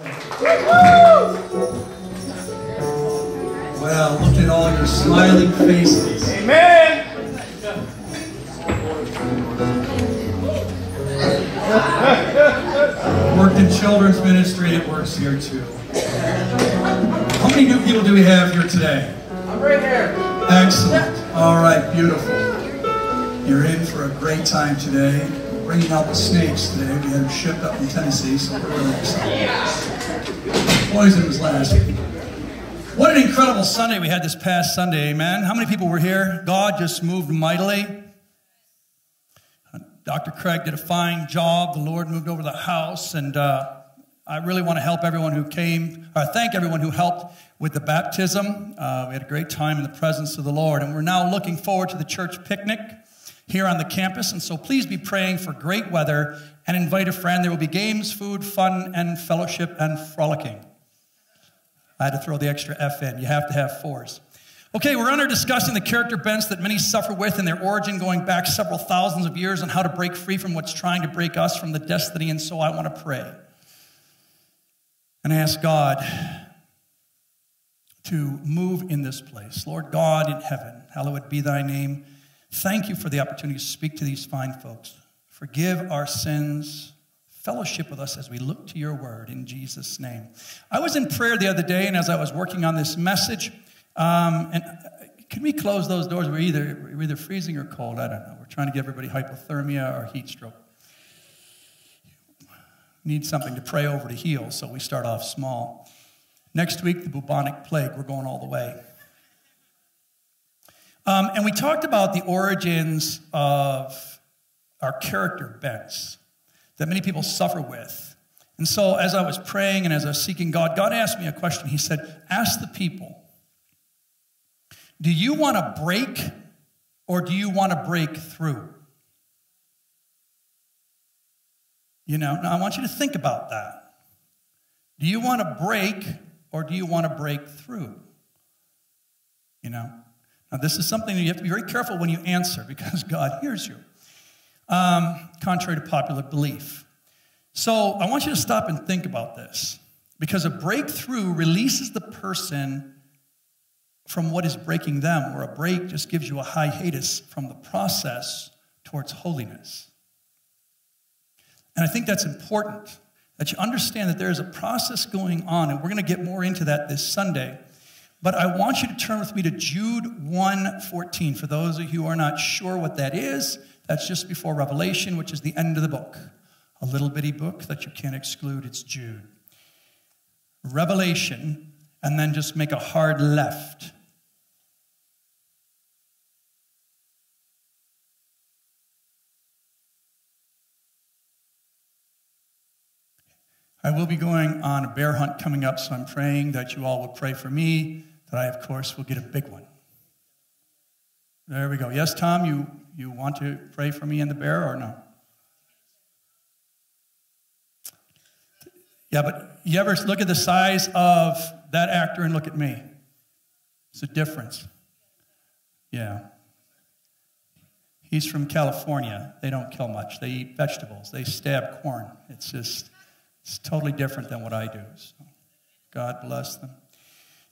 Well, look at all your smiling faces. Amen. Worked in children's ministry, it works here too. How many new people do we have here today? I'm right here. Excellent. All right, beautiful. You're in for a great time today. Bringing out the snakes today. We had them shipped up from Tennessee, so we're really excited. Poison was last. What an incredible Sunday we had this past Sunday, amen. How many people were here? God just moved mightily. Dr. Craig did a fine job. The Lord moved over the house, and uh, I really want to help everyone who came, or thank everyone who helped with the baptism. Uh, we had a great time in the presence of the Lord, and we're now looking forward to the church picnic here on the campus. And so please be praying for great weather and invite a friend. There will be games, food, fun, and fellowship and frolicking. I had to throw the extra F in. You have to have fours. Okay, we're under discussing the character bents that many suffer with and their origin going back several thousands of years and how to break free from what's trying to break us from the destiny. And so I want to pray and ask God to move in this place. Lord God in heaven, hallowed be thy name. Thank you for the opportunity to speak to these fine folks. Forgive our sins. Fellowship with us as we look to your word in Jesus' name. I was in prayer the other day, and as I was working on this message, um, and can we close those doors? We're either, we're either freezing or cold. I don't know. We're trying to give everybody hypothermia or heat stroke. Need something to pray over to heal, so we start off small. Next week, the bubonic plague. We're going all the way. Um, and we talked about the origins of our character bents that many people suffer with. And so, as I was praying and as I was seeking God, God asked me a question. He said, Ask the people do you want to break or do you want to break through? You know, now I want you to think about that. Do you want to break or do you want to break through? You know, now this is something you have to be very careful when you answer because God hears you, um, contrary to popular belief. So I want you to stop and think about this because a breakthrough releases the person from what is breaking them, or a break just gives you a hiatus from the process towards holiness. And I think that's important that you understand that there is a process going on, and we're going to get more into that this Sunday. But I want you to turn with me to Jude 1:14. For those of you who are not sure what that is, that's just before Revelation, which is the end of the book. A little bitty book that you can't exclude. It's Jude. Revelation, and then just make a hard left. I will be going on a bear hunt coming up, so I'm praying that you all will pray for me, that I, of course, will get a big one. There we go. Yes, Tom, you, you want to pray for me and the bear or no? Yeah, but you ever look at the size of that actor and look at me? It's a difference. Yeah. He's from California. They don't kill much. They eat vegetables. They stab corn. It's just it's totally different than what I do. So God bless them.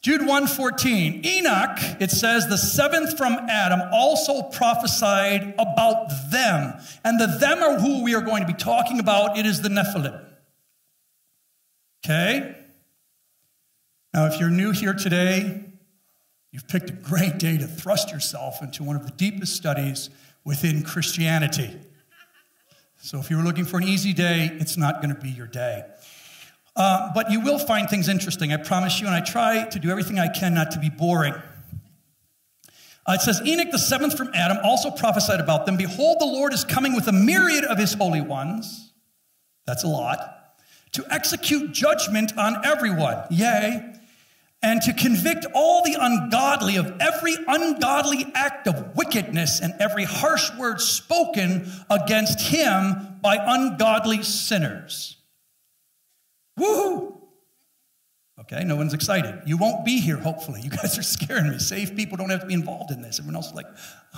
Jude 1:14. Enoch, it says, the seventh from Adam also prophesied about them. And the them are who we are going to be talking about. It is the Nephilim. Okay? Now, if you're new here today, you've picked a great day to thrust yourself into one of the deepest studies within Christianity. So if you were looking for an easy day, it's not going to be your day. Uh, but you will find things interesting, I promise you, and I try to do everything I can not to be boring. Uh, it says, Enoch, the seventh from Adam, also prophesied about them. Behold, the Lord is coming with a myriad of his holy ones. That's a lot. To execute judgment on everyone. Yea, and to convict all the ungodly of every ungodly act of wickedness and every harsh word spoken against him by ungodly sinners. Woohoo! Okay, no one's excited. You won't be here, hopefully. You guys are scaring me. Safe people don't have to be involved in this. Everyone else is like,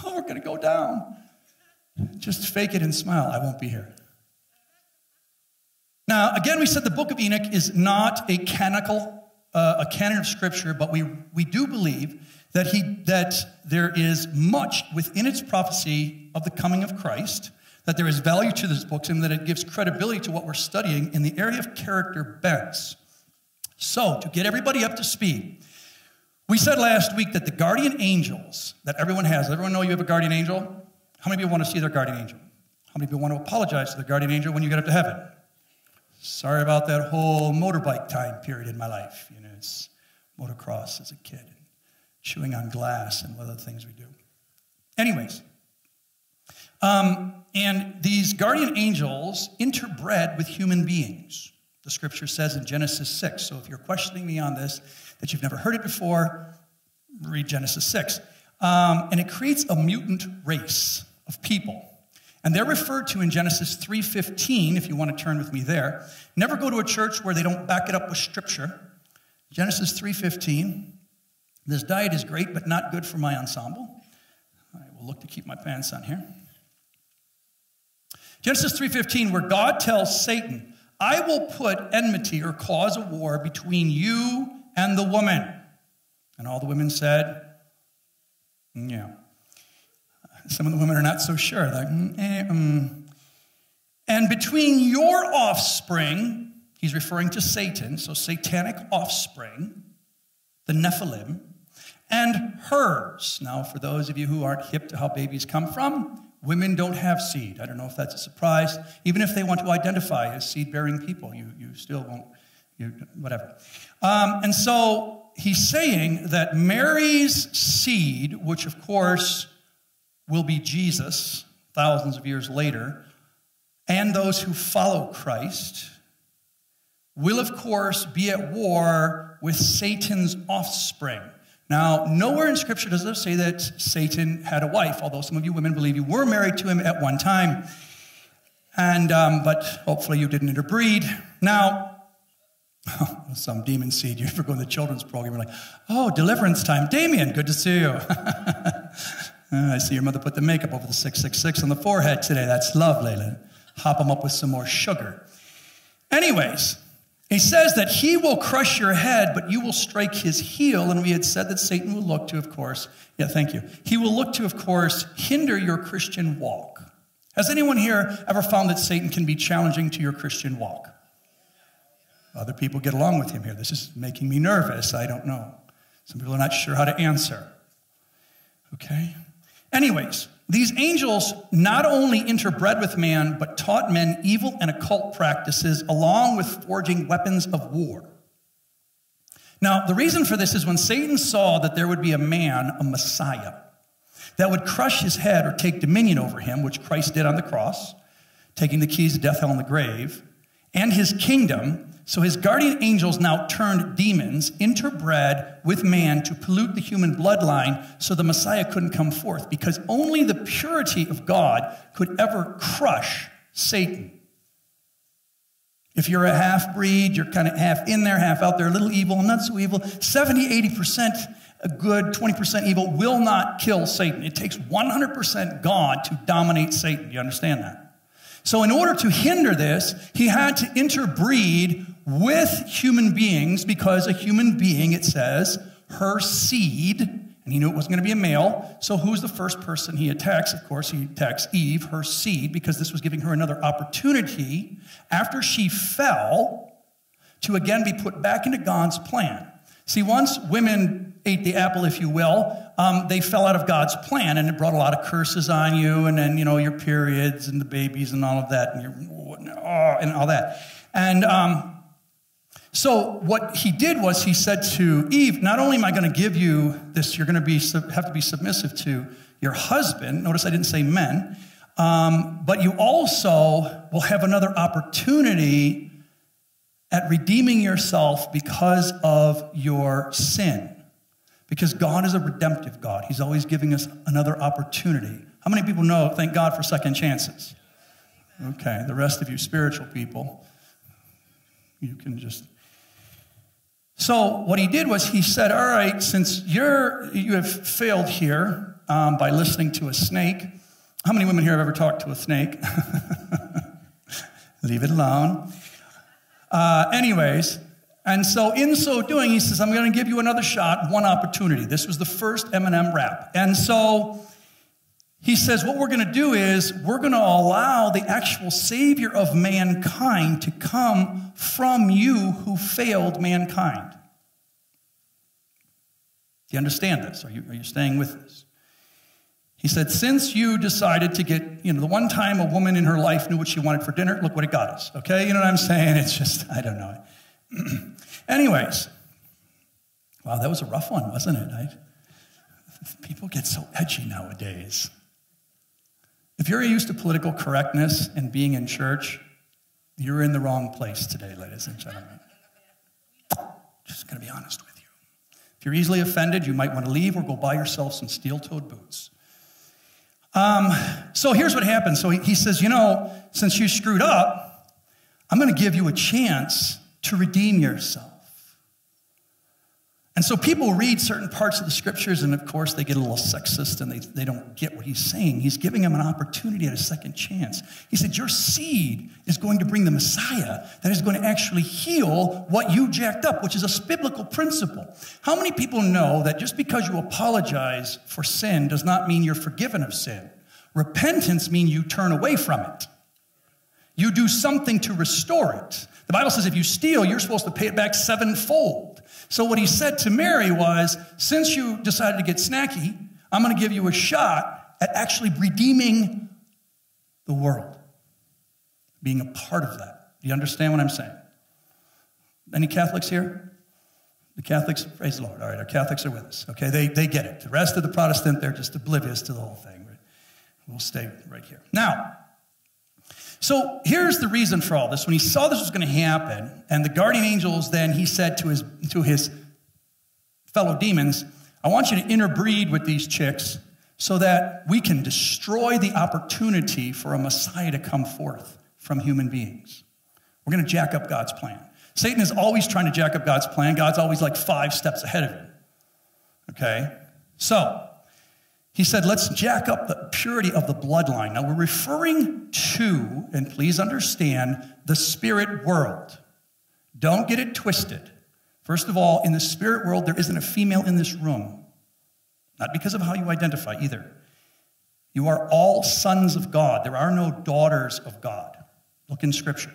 oh, we're going to go down. Just fake it and smile. I won't be here. Now, again, we said the book of Enoch is not a canonical, uh, a canon of scripture, but we, we do believe that, he, that there is much within its prophecy of the coming of Christ, that there is value to this book, and that it gives credibility to what we're studying in the area of character bents. So, to get everybody up to speed, we said last week that the guardian angels that everyone has, everyone know you have a guardian angel? How many people want to see their guardian angel? How many people want to apologize to the guardian angel when you get up to heaven? Sorry about that whole motorbike time period in my life. You know, it's motocross as a kid, and chewing on glass, and other things we do. Anyways, um, and these guardian angels interbred with human beings. The scripture says in Genesis 6. So if you're questioning me on this, that you've never heard it before, read Genesis 6. Um, and it creates a mutant race of people. And they're referred to in Genesis 3:15 if you want to turn with me there. Never go to a church where they don't back it up with scripture. Genesis 3:15. This diet is great but not good for my ensemble. I will look to keep my pants on here. Genesis 3:15 where God tells Satan, "I will put enmity or cause a war between you and the woman." And all the women said, "Yeah." Some of the women are not so sure. Like, mm, eh, mm. And between your offspring, he's referring to Satan, so satanic offspring, the Nephilim, and hers. Now, for those of you who aren't hip to how babies come from, women don't have seed. I don't know if that's a surprise. Even if they want to identify as seed bearing people, you, you still won't, you, whatever. Um, and so he's saying that Mary's seed, which of course will be Jesus thousands of years later, and those who follow Christ will, of course, be at war with Satan's offspring. Now, nowhere in Scripture does it say that Satan had a wife, although some of you women believe you were married to him at one time. And, um, but hopefully you didn't interbreed. Now, some demon seed, you ever go in the children's program, you're like, oh, deliverance time. Damien, good to see you. Uh, I see your mother put the makeup over the 666 on the forehead today. That's lovely. Hop them up with some more sugar. Anyways, he says that he will crush your head, but you will strike his heel. And we had said that Satan will look to, of course, yeah, thank you. He will look to, of course, hinder your Christian walk. Has anyone here ever found that Satan can be challenging to your Christian walk? Other people get along with him here. This is making me nervous. I don't know. Some people are not sure how to answer. Okay? Anyways, these angels not only interbred with man, but taught men evil and occult practices along with forging weapons of war. Now, the reason for this is when Satan saw that there would be a man, a Messiah, that would crush his head or take dominion over him, which Christ did on the cross, taking the keys to death, hell, and the grave, and his kingdom, so his guardian angels now turned demons, interbred with man to pollute the human bloodline so the Messiah couldn't come forth because only the purity of God could ever crush Satan. If you're a half breed, you're kind of half in there, half out there, a little evil, not so evil. 70, 80% good, 20% evil will not kill Satan. It takes 100% God to dominate Satan. You understand that? So, in order to hinder this, he had to interbreed with human beings because a human being, it says, her seed, and he knew it wasn't going to be a male. So, who's the first person he attacks? Of course, he attacks Eve, her seed, because this was giving her another opportunity after she fell to again be put back into God's plan. See, once women ate the apple, if you will, um, they fell out of God's plan, and it brought a lot of curses on you, and then you know your periods and the babies and all of that, and your and all that. And um, so what he did was he said to Eve, "Not only am I going to give you this, you're going to be have to be submissive to your husband. Notice I didn't say men." Um, but you also will have another opportunity at redeeming yourself because of your sin. Because God is a redemptive God. He's always giving us another opportunity. How many people know, thank God for second chances? Okay, the rest of you spiritual people, you can just. So, what he did was he said, All right, since you're, you have failed here um, by listening to a snake, how many women here have ever talked to a snake? Leave it alone. Uh, anyways, and so in so doing, he says, I'm going to give you another shot, one opportunity. This was the first Eminem rap. And so he says, What we're going to do is we're going to allow the actual Savior of mankind to come from you who failed mankind. Do you understand this? Are you, are you staying with this? He said, Since you decided to get, you know, the one time a woman in her life knew what she wanted for dinner, look what it got us. Okay? You know what I'm saying? It's just, I don't know. Anyways, wow, that was a rough one, wasn't it? I, people get so edgy nowadays. If you're used to political correctness and being in church, you're in the wrong place today, ladies and gentlemen. Just going to be honest with you. If you're easily offended, you might want to leave or go buy yourself some steel toed boots. Um, so here's what happens. So he, he says, You know, since you screwed up, I'm going to give you a chance to redeem yourself. And so people read certain parts of the scriptures, and of course, they get a little sexist and they, they don't get what he's saying. He's giving them an opportunity at a second chance. He said, Your seed is going to bring the Messiah that is going to actually heal what you jacked up, which is a biblical principle. How many people know that just because you apologize for sin does not mean you're forgiven of sin? Repentance means you turn away from it. You do something to restore it. The Bible says if you steal, you're supposed to pay it back sevenfold. So, what he said to Mary was, Since you decided to get snacky, I'm going to give you a shot at actually redeeming the world, being a part of that. Do you understand what I'm saying? Any Catholics here? The Catholics, praise the Lord. All right, our Catholics are with us. Okay, they, they get it. The rest of the Protestant, they're just oblivious to the whole thing. We'll stay right here. Now, so here's the reason for all this. When he saw this was going to happen, and the guardian angels, then he said to his, to his fellow demons, I want you to interbreed with these chicks so that we can destroy the opportunity for a Messiah to come forth from human beings. We're going to jack up God's plan. Satan is always trying to jack up God's plan. God's always like five steps ahead of him. Okay? So, he said, let's jack up the purity of the bloodline. Now, we're referring to, and please understand, the spirit world. Don't get it twisted. First of all, in the spirit world, there isn't a female in this room. Not because of how you identify either. You are all sons of God. There are no daughters of God. Look in Scripture.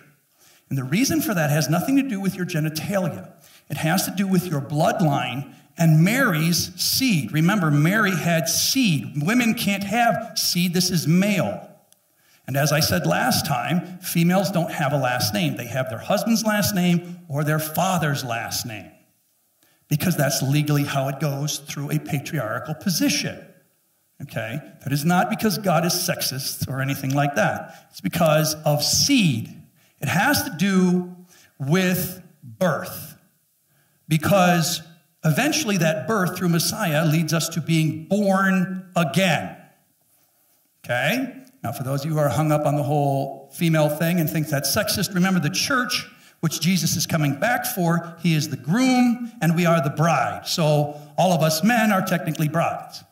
And the reason for that has nothing to do with your genitalia, it has to do with your bloodline and Mary's seed. Remember, Mary had seed. Women can't have seed, this is male. And as I said last time, females don't have a last name. They have their husband's last name or their father's last name because that's legally how it goes through a patriarchal position. Okay? That is not because God is sexist or anything like that. It's because of seed. It has to do with birth. Because Eventually, that birth through Messiah leads us to being born again. Okay? Now, for those of you who are hung up on the whole female thing and think that's sexist, remember the church, which Jesus is coming back for, he is the groom and we are the bride. So, all of us men are technically brides.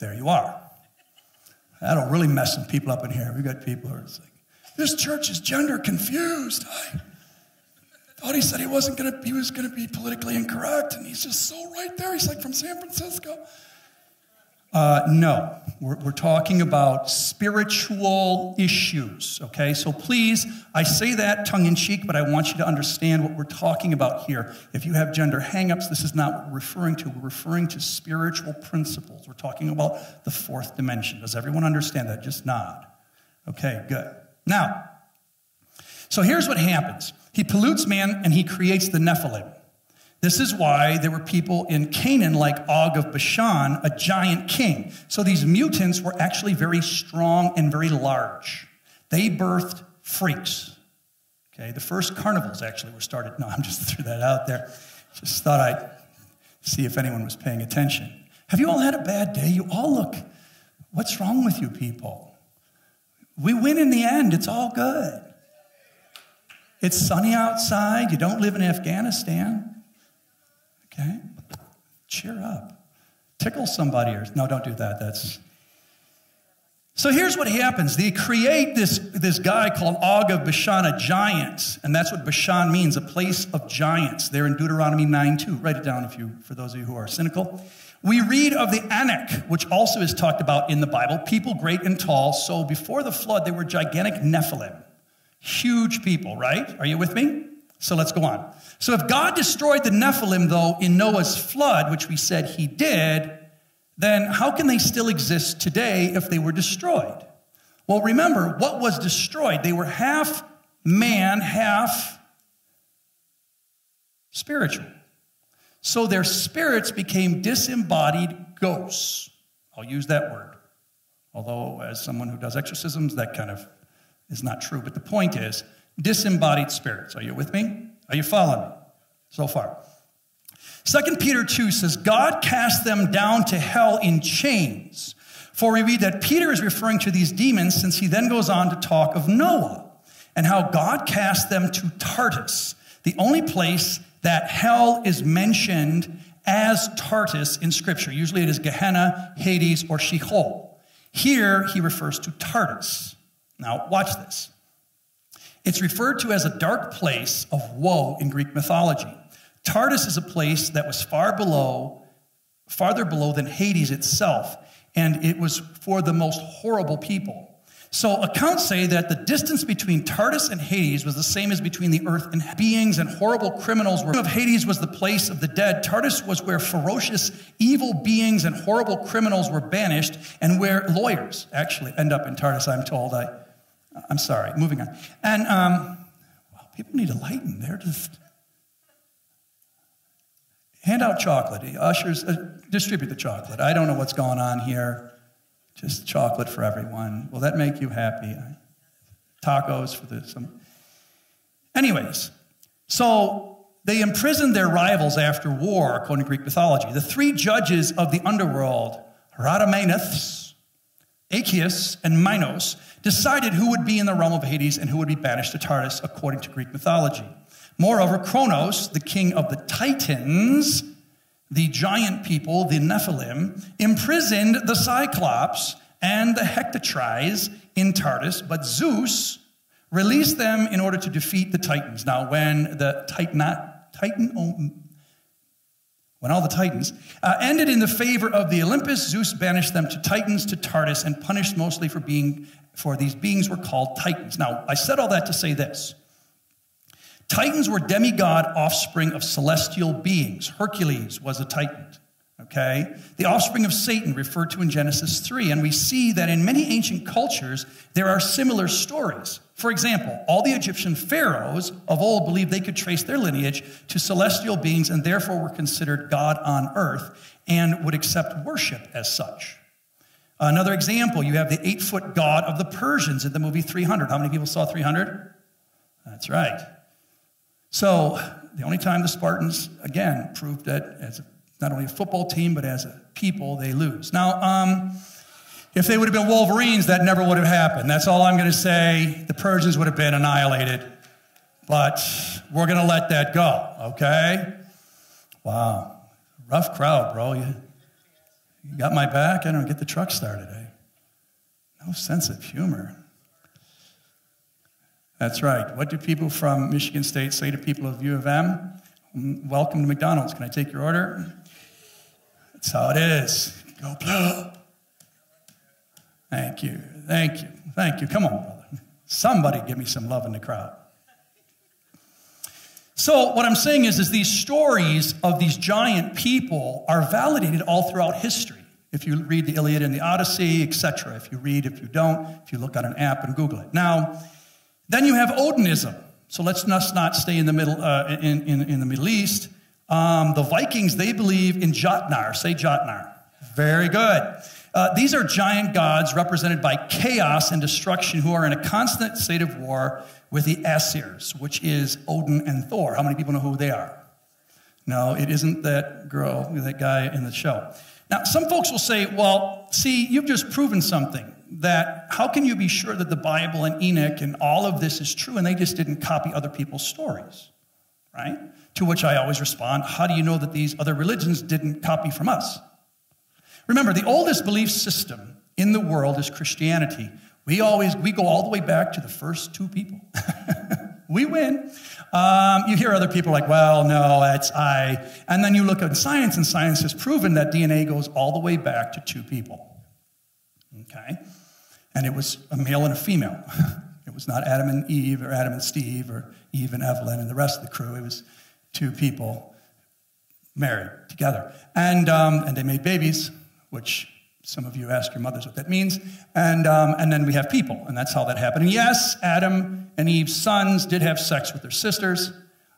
There you are. That'll really mess some people up in here. We've got people who are like, this church is gender confused. I thought he said he wasn't gonna, he was gonna be politically incorrect, and he's just so right there. He's like from San Francisco. Uh, no, we're, we're talking about spiritual issues, okay? So please, I say that tongue in cheek, but I want you to understand what we're talking about here. If you have gender hangups, this is not what we're referring to. We're referring to spiritual principles. We're talking about the fourth dimension. Does everyone understand that? Just nod. Okay, good. Now, so here's what happens He pollutes man and he creates the Nephilim. This is why there were people in Canaan like Og of Bashan, a giant king. So these mutants were actually very strong and very large. They birthed freaks. Okay, the first carnivals actually were started. No, I'm just threw that out there. Just thought I'd see if anyone was paying attention. Have you all had a bad day? You all look, what's wrong with you people? We win in the end. It's all good. It's sunny outside. You don't live in Afghanistan. Okay? Cheer up. Tickle somebody or no, don't do that. That's So here's what happens. They create this, this guy called Og of Bashan, a giant. And that's what Bashan means, a place of giants. There in Deuteronomy 9 2. Write it down if you, for those of you who are cynical. We read of the Anak, which also is talked about in the Bible, people great and tall. So before the flood, they were gigantic Nephilim. Huge people, right? Are you with me? So let's go on. So if God destroyed the Nephilim, though, in Noah's flood, which we said he did, then how can they still exist today if they were destroyed? Well, remember, what was destroyed? They were half man, half spiritual. So their spirits became disembodied ghosts. I'll use that word. Although, as someone who does exorcisms, that kind of is not true. But the point is disembodied spirits. Are you with me? Are you following me so far? 2 Peter 2 says, God cast them down to hell in chains. For we read that Peter is referring to these demons since he then goes on to talk of Noah and how God cast them to Tartarus, the only place that hell is mentioned as Tartarus in Scripture. Usually it is Gehenna, Hades, or Sheol. Here he refers to Tartarus. Now, watch this. It's referred to as a dark place of woe in Greek mythology. Tartarus is a place that was far below, farther below than Hades itself, and it was for the most horrible people. So accounts say that the distance between Tartarus and Hades was the same as between the earth and beings and horrible criminals were. Of Hades was the place of the dead. Tartarus was where ferocious evil beings and horrible criminals were banished, and where lawyers actually end up in Tartarus. I'm told. I, I'm sorry. Moving on. And um, well, people need to lighten. They're just hand out chocolate. Ushers, uh, distribute the chocolate. I don't know what's going on here. Just chocolate for everyone. Will that make you happy? Tacos for the some. Anyways, so they imprisoned their rivals after war, according to Greek mythology. The three judges of the underworld, Rhadamanthus, Aeacus, and Minos, decided who would be in the realm of Hades and who would be banished to Tartarus, according to Greek mythology. Moreover, Kronos, the king of the Titans, the giant people, the Nephilim, imprisoned the Cyclops and the Hecatries in Tartarus, but Zeus released them in order to defeat the Titans. Now, when the Titan, Titan when all the Titans uh, ended in the favor of the Olympus, Zeus banished them to Titans to Tartarus and punished mostly for being for these beings were called Titans. Now, I said all that to say this. Titans were demigod offspring of celestial beings. Hercules was a Titan, okay? The offspring of Satan, referred to in Genesis 3. And we see that in many ancient cultures, there are similar stories. For example, all the Egyptian pharaohs of old believed they could trace their lineage to celestial beings and therefore were considered God on earth and would accept worship as such. Another example, you have the eight foot god of the Persians in the movie 300. How many people saw 300? That's right. So, the only time the Spartans, again, proved that as a, not only a football team, but as a people, they lose. Now, um, if they would have been Wolverines, that never would have happened. That's all I'm going to say. The Persians would have been annihilated. But we're going to let that go, okay? Wow. Rough crowd, bro. You, you got my back? I don't get the truck started. Eh? No sense of humor. That's right. What do people from Michigan State say to people of U of M? Welcome to McDonald's. Can I take your order? That's how it is. Go blue. Thank you. Thank you. Thank you. Come on, brother. Somebody give me some love in the crowd. So, what I'm saying is, is these stories of these giant people are validated all throughout history. If you read the Iliad and the Odyssey, etc. If you read, if you don't, if you look on an app and Google it. Now, then you have Odinism. So let's not stay in the Middle, uh, in, in, in, the Middle East. Um, the Vikings, they believe in Jotnar. Say Jotnar. Very good. Uh, these are giant gods represented by chaos and destruction who are in a constant state of war with the Aesirs, which is Odin and Thor. How many people know who they are? No, it isn't that girl, that guy in the show. Now, some folks will say, well, see, you've just proven something that how can you be sure that the Bible and Enoch and all of this is true and they just didn't copy other people's stories, right? To which I always respond, how do you know that these other religions didn't copy from us? Remember, the oldest belief system in the world is Christianity. We always we go all the way back to the first two people. we win. Um, you hear other people like, well, no, that's I. And then you look at science, and science has proven that DNA goes all the way back to two people. Okay? And it was a male and a female. it was not Adam and Eve or Adam and Steve or Eve and Evelyn and the rest of the crew. It was two people married together. And, um, and they made babies, which some of you ask your mothers what that means. And, um, and then we have people, and that's how that happened. And yes, Adam and Eve's sons did have sex with their sisters.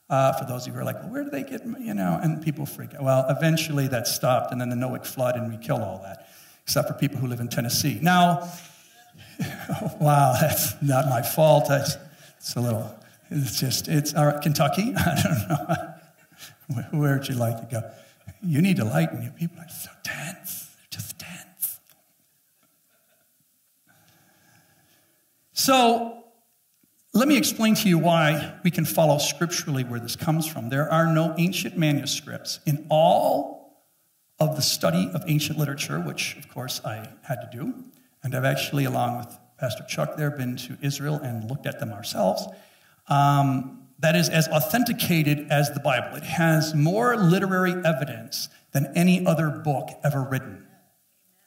Uh, for those of you who are like, well, where do they get, you know, and people freak out. Well, eventually that stopped, and then the Noahic flood, and we killed all that, except for people who live in Tennessee. Now, wow, that's not my fault. That's, it's a little, it's just, it's, all right, Kentucky? I don't know. Where'd you like to go? You need to lighten your People are so tense, They're just tense. So, let me explain to you why we can follow scripturally where this comes from. There are no ancient manuscripts in all of the study of ancient literature, which, of course, I had to do. And I've actually, along with Pastor Chuck there, been to Israel and looked at them ourselves. Um, that is as authenticated as the Bible. It has more literary evidence than any other book ever written.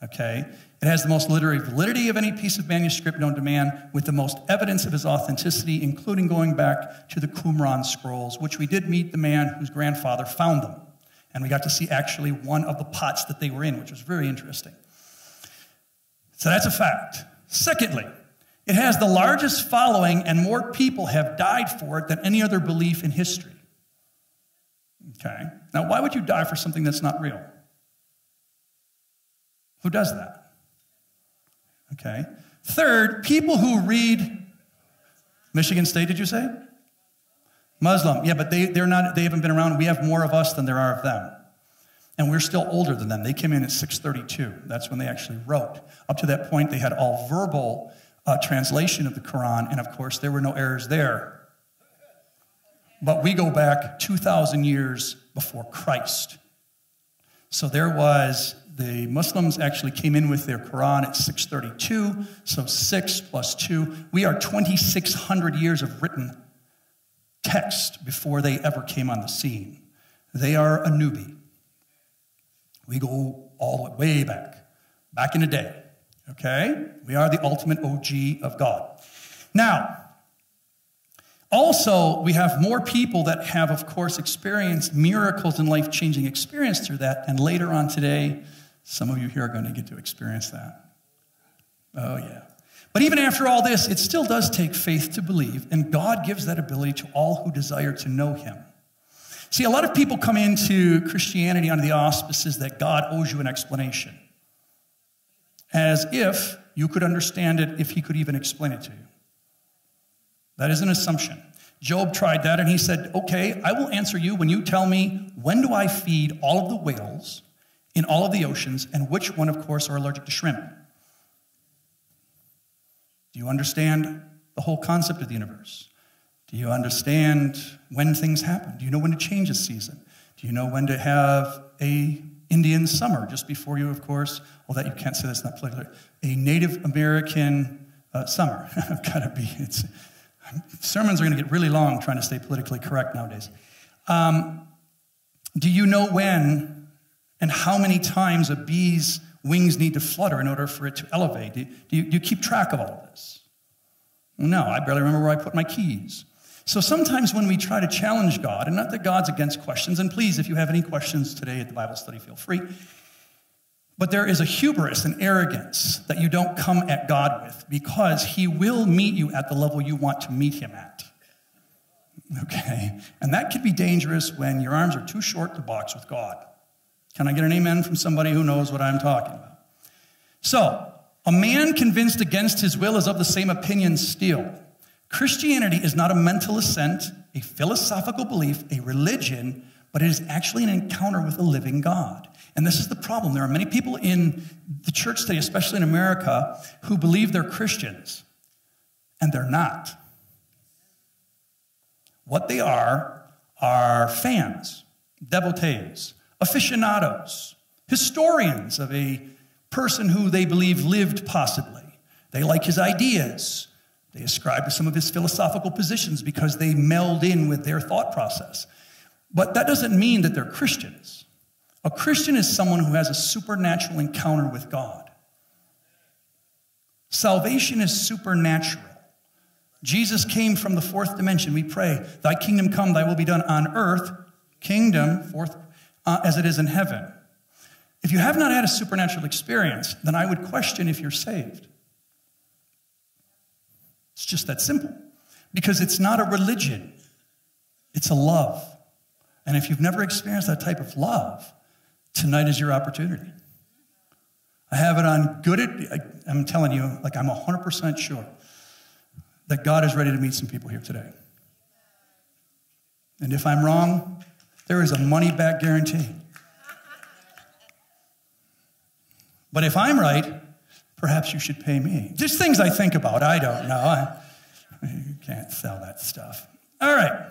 Okay? It has the most literary validity of any piece of manuscript known to man, with the most evidence of his authenticity, including going back to the Qumran scrolls, which we did meet the man whose grandfather found them. And we got to see actually one of the pots that they were in, which was very interesting. So that's a fact. Secondly, it has the largest following, and more people have died for it than any other belief in history. Okay? Now, why would you die for something that's not real? Who does that? Okay. Third, people who read Michigan State, did you say? Muslim. Yeah, but they, they're not, they haven't been around. We have more of us than there are of them. And we're still older than them. They came in at 632. That's when they actually wrote. Up to that point, they had all verbal uh, translation of the Quran, and of course, there were no errors there. But we go back 2,000 years before Christ. So there was, the Muslims actually came in with their Quran at 632, so 6 plus 2. We are 2,600 years of written text before they ever came on the scene. They are a newbie. We go all the way back, back in the day. Okay? We are the ultimate OG of God. Now, also, we have more people that have, of course, experienced miracles and life changing experience through that. And later on today, some of you here are going to get to experience that. Oh, yeah. But even after all this, it still does take faith to believe, and God gives that ability to all who desire to know Him. See, a lot of people come into Christianity under the auspices that God owes you an explanation, as if you could understand it if He could even explain it to you. That is an assumption. Job tried that and he said, Okay, I will answer you when you tell me when do I feed all of the whales in all of the oceans and which one, of course, are allergic to shrimp. Do you understand the whole concept of the universe? Do you understand when things happen? Do you know when to change a season? Do you know when to have a Indian summer just before you, of course? Well, that you can't say that's not politically. A Native American uh, summer. I've got to be. It's sermons are going to get really long trying to stay politically correct nowadays. Um, do you know when and how many times a bee's wings need to flutter in order for it to elevate? Do you, do you keep track of all of this? No, I barely remember where I put my keys. So sometimes when we try to challenge God, and not that God's against questions, and please, if you have any questions today at the Bible study, feel free. But there is a hubris and arrogance that you don't come at God with because He will meet you at the level you want to meet Him at. Okay? And that could be dangerous when your arms are too short to box with God. Can I get an amen from somebody who knows what I'm talking about? So, a man convinced against his will is of the same opinion still. Christianity is not a mental assent, a philosophical belief, a religion, but it is actually an encounter with a living God. And this is the problem. There are many people in the church today, especially in America, who believe they're Christians, and they're not. What they are are fans, devotees, aficionados, historians of a person who they believe lived possibly. They like his ideas. They ascribe to some of his philosophical positions because they meld in with their thought process. But that doesn't mean that they're Christians. A Christian is someone who has a supernatural encounter with God. Salvation is supernatural. Jesus came from the fourth dimension. We pray, Thy kingdom come, Thy will be done on earth, kingdom, fourth, uh, as it is in heaven. If you have not had a supernatural experience, then I would question if you're saved. It's just that simple. Because it's not a religion, it's a love. And if you've never experienced that type of love, tonight is your opportunity. I have it on good, I'm telling you, like I'm 100% sure that God is ready to meet some people here today. And if I'm wrong, there is a money back guarantee. But if I'm right, perhaps you should pay me. Just things I think about. I don't know. I, you can't sell that stuff. All right.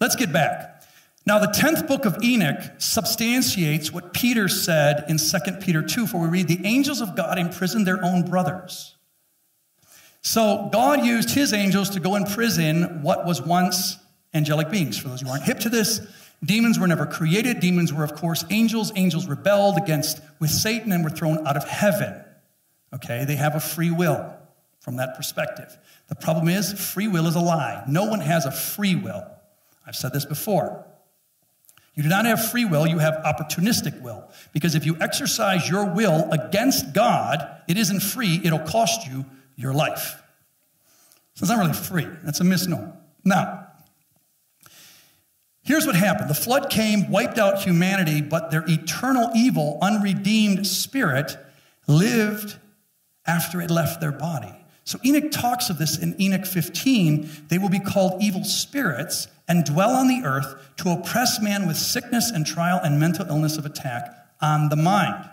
Let's get back. Now, the 10th book of Enoch substantiates what Peter said in 2 Peter 2, for we read, The angels of God imprisoned their own brothers. So, God used his angels to go imprison what was once angelic beings. For those who aren't hip to this, demons were never created. Demons were, of course, angels. Angels rebelled against with Satan and were thrown out of heaven. Okay, they have a free will from that perspective. The problem is, free will is a lie. No one has a free will. I've said this before. You do not have free will, you have opportunistic will. Because if you exercise your will against God, it isn't free, it'll cost you your life. So it's not really free, that's a misnomer. Now, here's what happened the flood came, wiped out humanity, but their eternal evil, unredeemed spirit lived after it left their body. So Enoch talks of this in Enoch 15. They will be called evil spirits and dwell on the earth to oppress man with sickness and trial and mental illness of attack on the mind.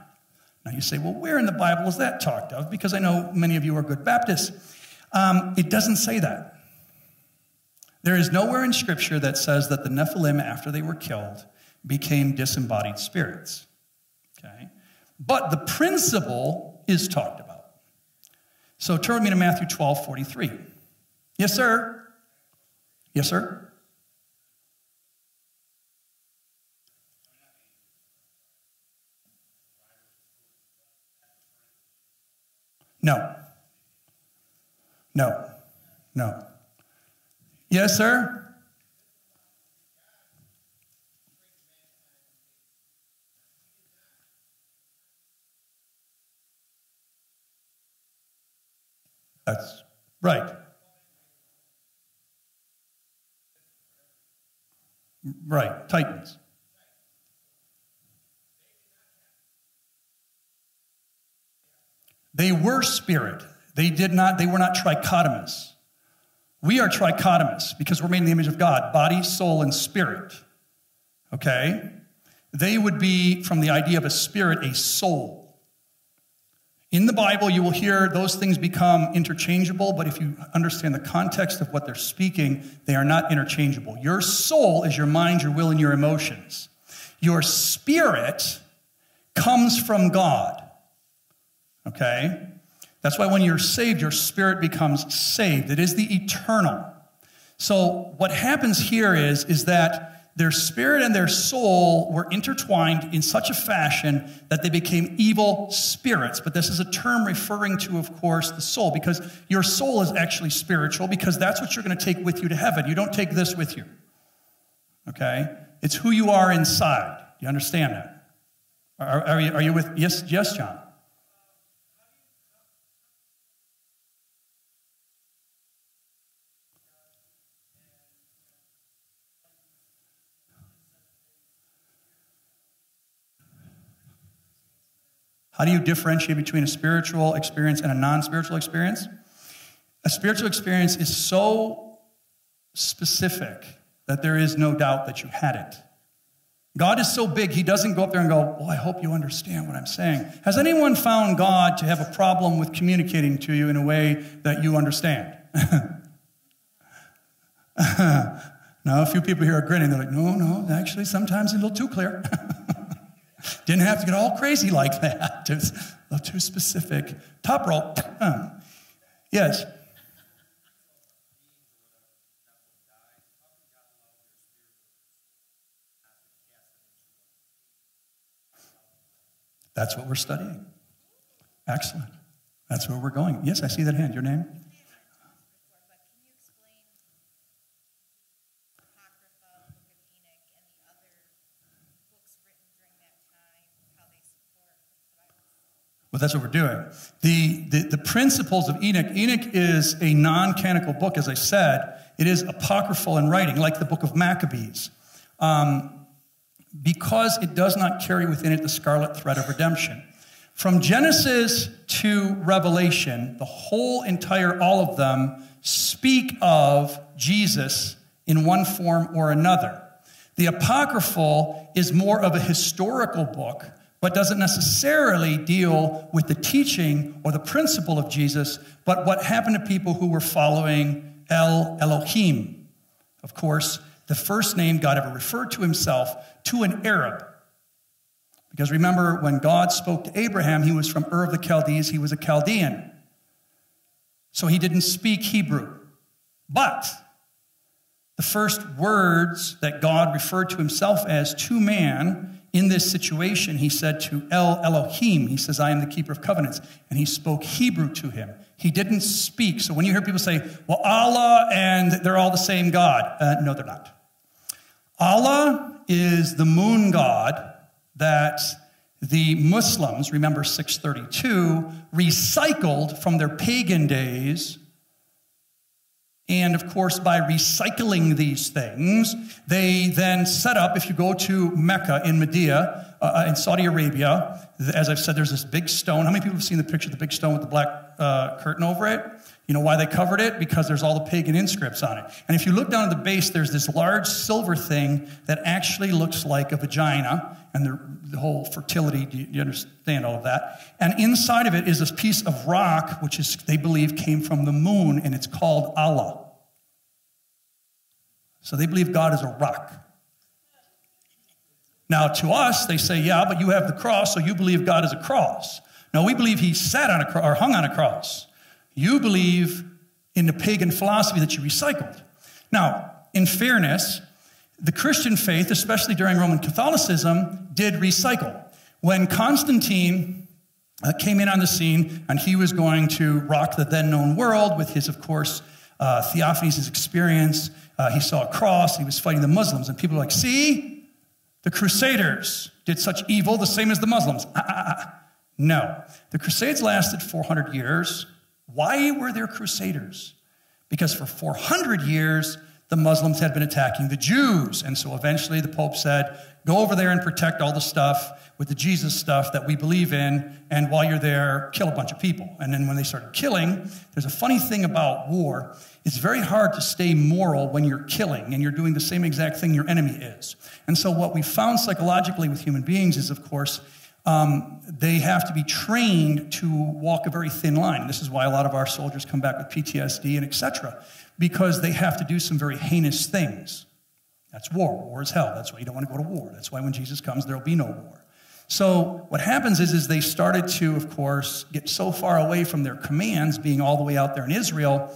Now you say, well, where in the Bible is that talked of? Because I know many of you are good Baptists. Um, it doesn't say that. There is nowhere in Scripture that says that the Nephilim, after they were killed, became disembodied spirits. Okay? But the principle is talked about. So turn with me to Matthew 12, 43. Yes, sir. Yes, sir. No. No. No. Yes, sir? That's right. Right, Titans. They were spirit. They did not, they were not trichotomous. We are trichotomous because we're made in the image of God, body, soul, and spirit. Okay? They would be, from the idea of a spirit, a soul. In the Bible, you will hear those things become interchangeable, but if you understand the context of what they're speaking, they are not interchangeable. Your soul is your mind, your will, and your emotions. Your spirit comes from God. Okay? That's why when you're saved, your spirit becomes saved. It is the eternal. So what happens here is, is that their spirit and their soul were intertwined in such a fashion that they became evil spirits. But this is a term referring to, of course, the soul, because your soul is actually spiritual, because that's what you're going to take with you to heaven. You don't take this with you. Okay? It's who you are inside. You understand that? Are, are, you, are you with? Yes, yes, John. How do you differentiate between a spiritual experience and a non spiritual experience? A spiritual experience is so specific that there is no doubt that you had it. God is so big, He doesn't go up there and go, Well, I hope you understand what I'm saying. Has anyone found God to have a problem with communicating to you in a way that you understand? now, a few people here are grinning. They're like, No, no, actually, sometimes a little too clear. Didn't have to get all crazy like that. Was a little too specific. Top roll. yes. That's what we're studying. Excellent. That's where we're going. Yes, I see that hand. Your name? Well, that's what we're doing. The, the, the principles of Enoch, Enoch is a non canonical book, as I said. It is apocryphal in writing, like the book of Maccabees. Um, because it does not carry within it the scarlet thread of redemption. From Genesis to Revelation, the whole entire, all of them, speak of Jesus in one form or another. The Apocryphal is more of a historical book, but doesn't necessarily deal with the teaching or the principle of Jesus, but what happened to people who were following El Elohim. Of course, the first name God ever referred to himself to an Arab. Because remember, when God spoke to Abraham, he was from Ur of the Chaldees, he was a Chaldean. So he didn't speak Hebrew. But the first words that God referred to himself as to man in this situation, he said to El Elohim, he says, I am the keeper of covenants. And he spoke Hebrew to him. He didn't speak. So when you hear people say, well, Allah and they're all the same God, uh, no, they're not. Allah is the moon god that the Muslims, remember 632, recycled from their pagan days. And of course, by recycling these things, they then set up, if you go to Mecca in Medina, uh, in Saudi Arabia, as I've said, there's this big stone. How many people have seen the picture of the big stone with the black uh, curtain over it? You know why they covered it? Because there's all the pagan inscripts on it. And if you look down at the base, there's this large silver thing that actually looks like a vagina and the, the whole fertility. Do you, do you understand all of that? And inside of it is this piece of rock, which is, they believe, came from the moon, and it's called Allah. So they believe God is a rock. Now, to us, they say, yeah, but you have the cross, so you believe God is a cross. No, we believe he sat on a cross or hung on a cross. You believe in the pagan philosophy that you recycled. Now, in fairness, the Christian faith, especially during Roman Catholicism, did recycle. When Constantine uh, came in on the scene and he was going to rock the then known world with his, of course, uh, theophanies, experience, uh, he saw a cross, he was fighting the Muslims, and people were like, see, the Crusaders did such evil, the same as the Muslims. Ah, ah, ah. No. The Crusades lasted 400 years. Why were there crusaders? Because for 400 years, the Muslims had been attacking the Jews. And so eventually the Pope said, go over there and protect all the stuff with the Jesus stuff that we believe in. And while you're there, kill a bunch of people. And then when they started killing, there's a funny thing about war. It's very hard to stay moral when you're killing and you're doing the same exact thing your enemy is. And so what we found psychologically with human beings is, of course, um, they have to be trained to walk a very thin line. This is why a lot of our soldiers come back with PTSD and etc. because they have to do some very heinous things. That's war. War is hell. That's why you don't want to go to war. That's why when Jesus comes, there will be no war. So what happens is, is they started to, of course, get so far away from their commands, being all the way out there in Israel,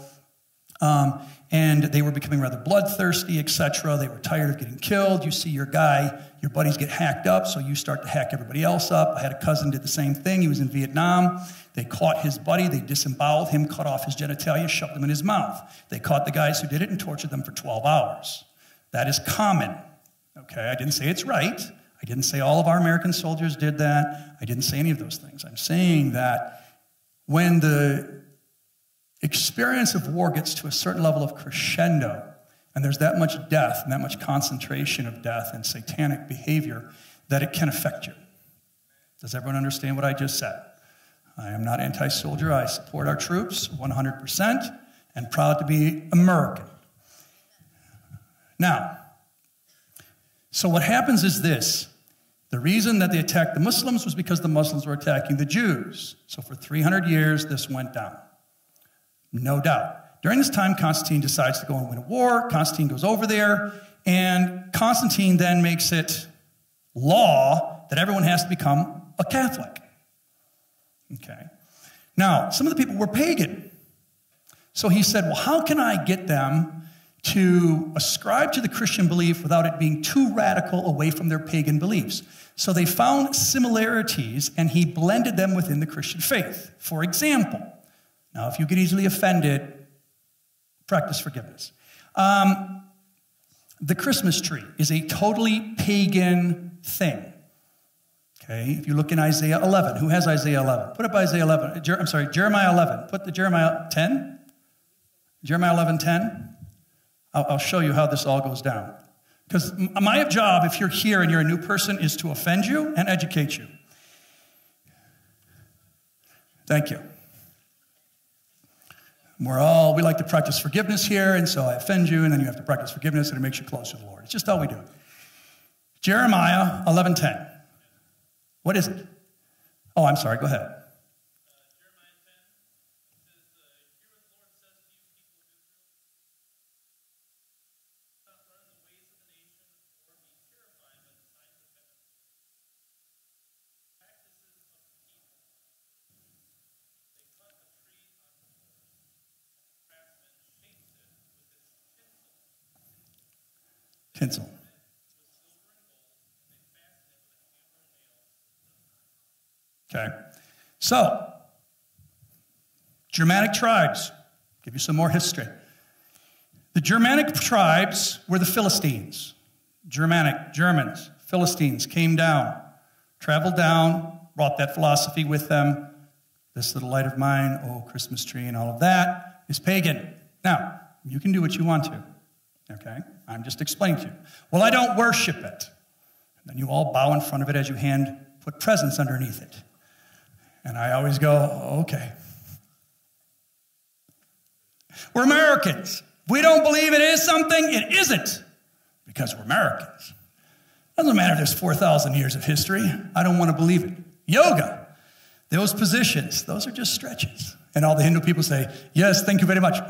um, and they were becoming rather bloodthirsty, etc. They were tired of getting killed. You see your guy, your buddies get hacked up, so you start to hack everybody else up. I had a cousin did the same thing. He was in Vietnam. They caught his buddy, they disemboweled him, cut off his genitalia, shoved them in his mouth. They caught the guys who did it and tortured them for 12 hours. That is common. Okay, I didn't say it's right. I didn't say all of our American soldiers did that. I didn't say any of those things. I'm saying that when the experience of war gets to a certain level of crescendo, and there's that much death and that much concentration of death and satanic behavior that it can affect you. Does everyone understand what I just said? I am not anti soldier. I support our troops 100% and proud to be American. Now, so what happens is this the reason that they attacked the Muslims was because the Muslims were attacking the Jews. So for 300 years, this went down. No doubt. During this time, Constantine decides to go and win a war. Constantine goes over there, and Constantine then makes it law that everyone has to become a Catholic. Okay. Now, some of the people were pagan. So he said, Well, how can I get them to ascribe to the Christian belief without it being too radical away from their pagan beliefs? So they found similarities and he blended them within the Christian faith. For example, now if you get easily offended, practice forgiveness. Um, the Christmas tree is a totally pagan thing. Okay, if you look in Isaiah 11, who has Isaiah 11? Put up Isaiah 11. I'm sorry, Jeremiah 11. Put the Jeremiah 10. Jeremiah 11, 10. I'll, I'll show you how this all goes down. Because my job, if you're here and you're a new person, is to offend you and educate you. Thank you. We're all, we like to practice forgiveness here, and so I offend you, and then you have to practice forgiveness, and it makes you closer to the Lord. It's just how we do it. Jeremiah 11:10. What is it? Oh, I'm sorry, go ahead. Okay. So, Germanic tribes, give you some more history. The Germanic tribes were the Philistines. Germanic, Germans, Philistines came down, traveled down, brought that philosophy with them. This little light of mine, oh, Christmas tree, and all of that is pagan. Now, you can do what you want to. Okay? I'm just explaining to you. Well, I don't worship it. And then you all bow in front of it as you hand put presents underneath it. And I always go, okay. We're Americans. We don't believe it is something, it isn't because we're Americans. Doesn't matter if there's 4,000 years of history. I don't want to believe it. Yoga, those positions, those are just stretches. And all the Hindu people say, Yes, thank you very much.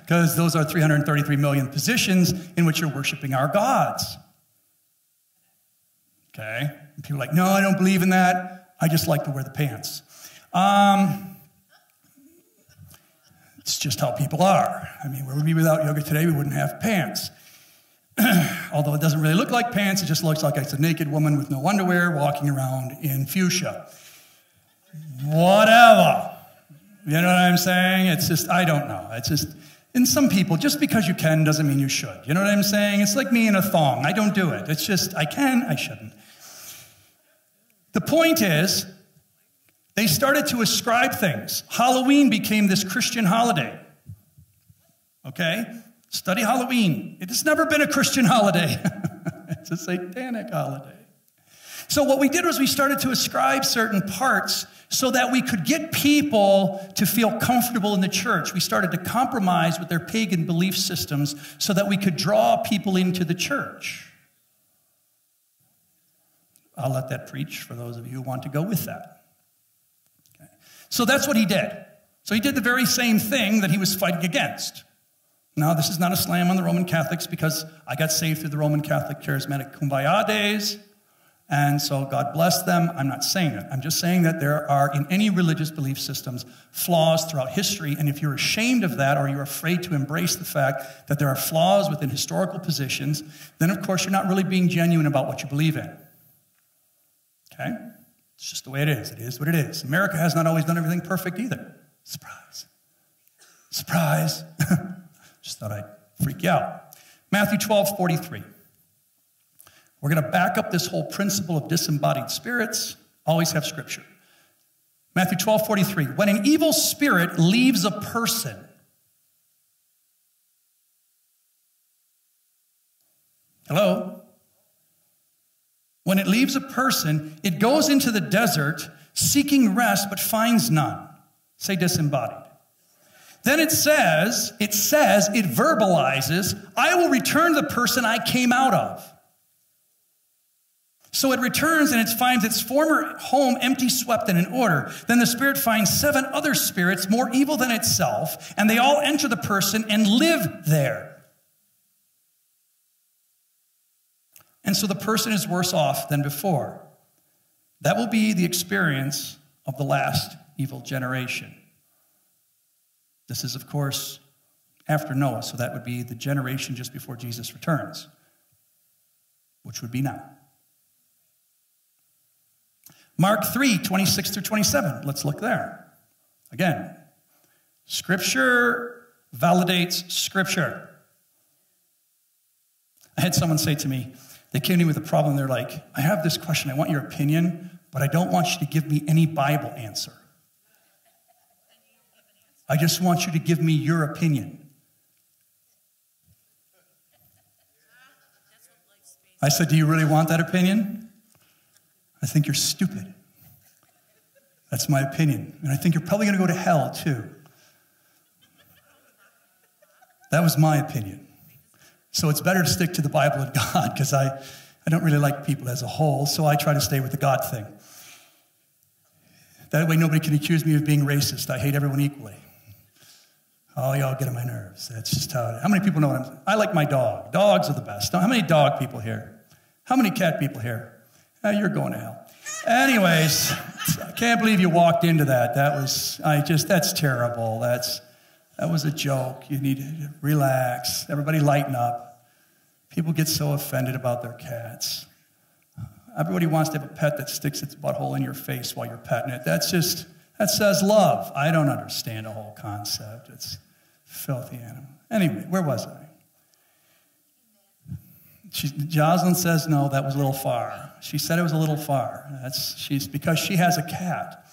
Because those are 333 million positions in which you're worshiping our gods. Okay? And people are like, No, I don't believe in that. I just like to wear the pants. Um, it's just how people are. I mean, where would we be without yoga today? We wouldn't have pants. Although it doesn't really look like pants, it just looks like it's a naked woman with no underwear walking around in fuchsia whatever. You know what I'm saying? It's just, I don't know. It's just, in some people, just because you can doesn't mean you should. You know what I'm saying? It's like me in a thong. I don't do it. It's just, I can, I shouldn't. The point is, they started to ascribe things. Halloween became this Christian holiday. Okay? Study Halloween. It has never been a Christian holiday, it's a satanic holiday. So, what we did was we started to ascribe certain parts so that we could get people to feel comfortable in the church. We started to compromise with their pagan belief systems so that we could draw people into the church. I'll let that preach for those of you who want to go with that. Okay. So that's what he did. So he did the very same thing that he was fighting against. Now, this is not a slam on the Roman Catholics because I got saved through the Roman Catholic charismatic kumbaya days. And so God bless them. I'm not saying it. I'm just saying that there are, in any religious belief systems, flaws throughout history. And if you're ashamed of that or you're afraid to embrace the fact that there are flaws within historical positions, then of course you're not really being genuine about what you believe in. Okay? It's just the way it is. It is what it is. America has not always done everything perfect either. Surprise. Surprise. just thought I'd freak you out. Matthew 12, 43. We're going to back up this whole principle of disembodied spirits. Always have scripture. Matthew 12, 43. When an evil spirit leaves a person, hello? When it leaves a person, it goes into the desert seeking rest but finds none. Say disembodied. Then it says, it says, it verbalizes, I will return the person I came out of. So it returns and it finds its former home empty, swept, and in order. Then the spirit finds seven other spirits more evil than itself, and they all enter the person and live there. And so the person is worse off than before. That will be the experience of the last evil generation. This is, of course, after Noah, so that would be the generation just before Jesus returns, which would be now. Mark 3, 26 through 27. Let's look there. Again, Scripture validates Scripture. I had someone say to me, they came to me with a problem. They're like, I have this question. I want your opinion, but I don't want you to give me any Bible answer. I just want you to give me your opinion. I said, Do you really want that opinion? I think you're stupid. That's my opinion. And I think you're probably going to go to hell too. That was my opinion. So it's better to stick to the Bible and God because I, I don't really like people as a whole, so I try to stay with the God thing. That way nobody can accuse me of being racist. I hate everyone equally. Oh, y'all get on my nerves. That's just how it is. How many people know what I'm I like my dog. Dogs are the best. How many dog people here? How many cat people here? Oh, you're going to hell. Anyways, I can't believe you walked into that. That was, I just, that's terrible. That's, that was a joke. You need to relax. Everybody lighten up. People get so offended about their cats. Everybody wants to have a pet that sticks its butthole in your face while you're petting it. That's just, that says love. I don't understand the whole concept. It's filthy animal. Anyway, where was I? She, Jocelyn says, no, that was a little far. She said it was a little far. That's, she's, because she has a cat.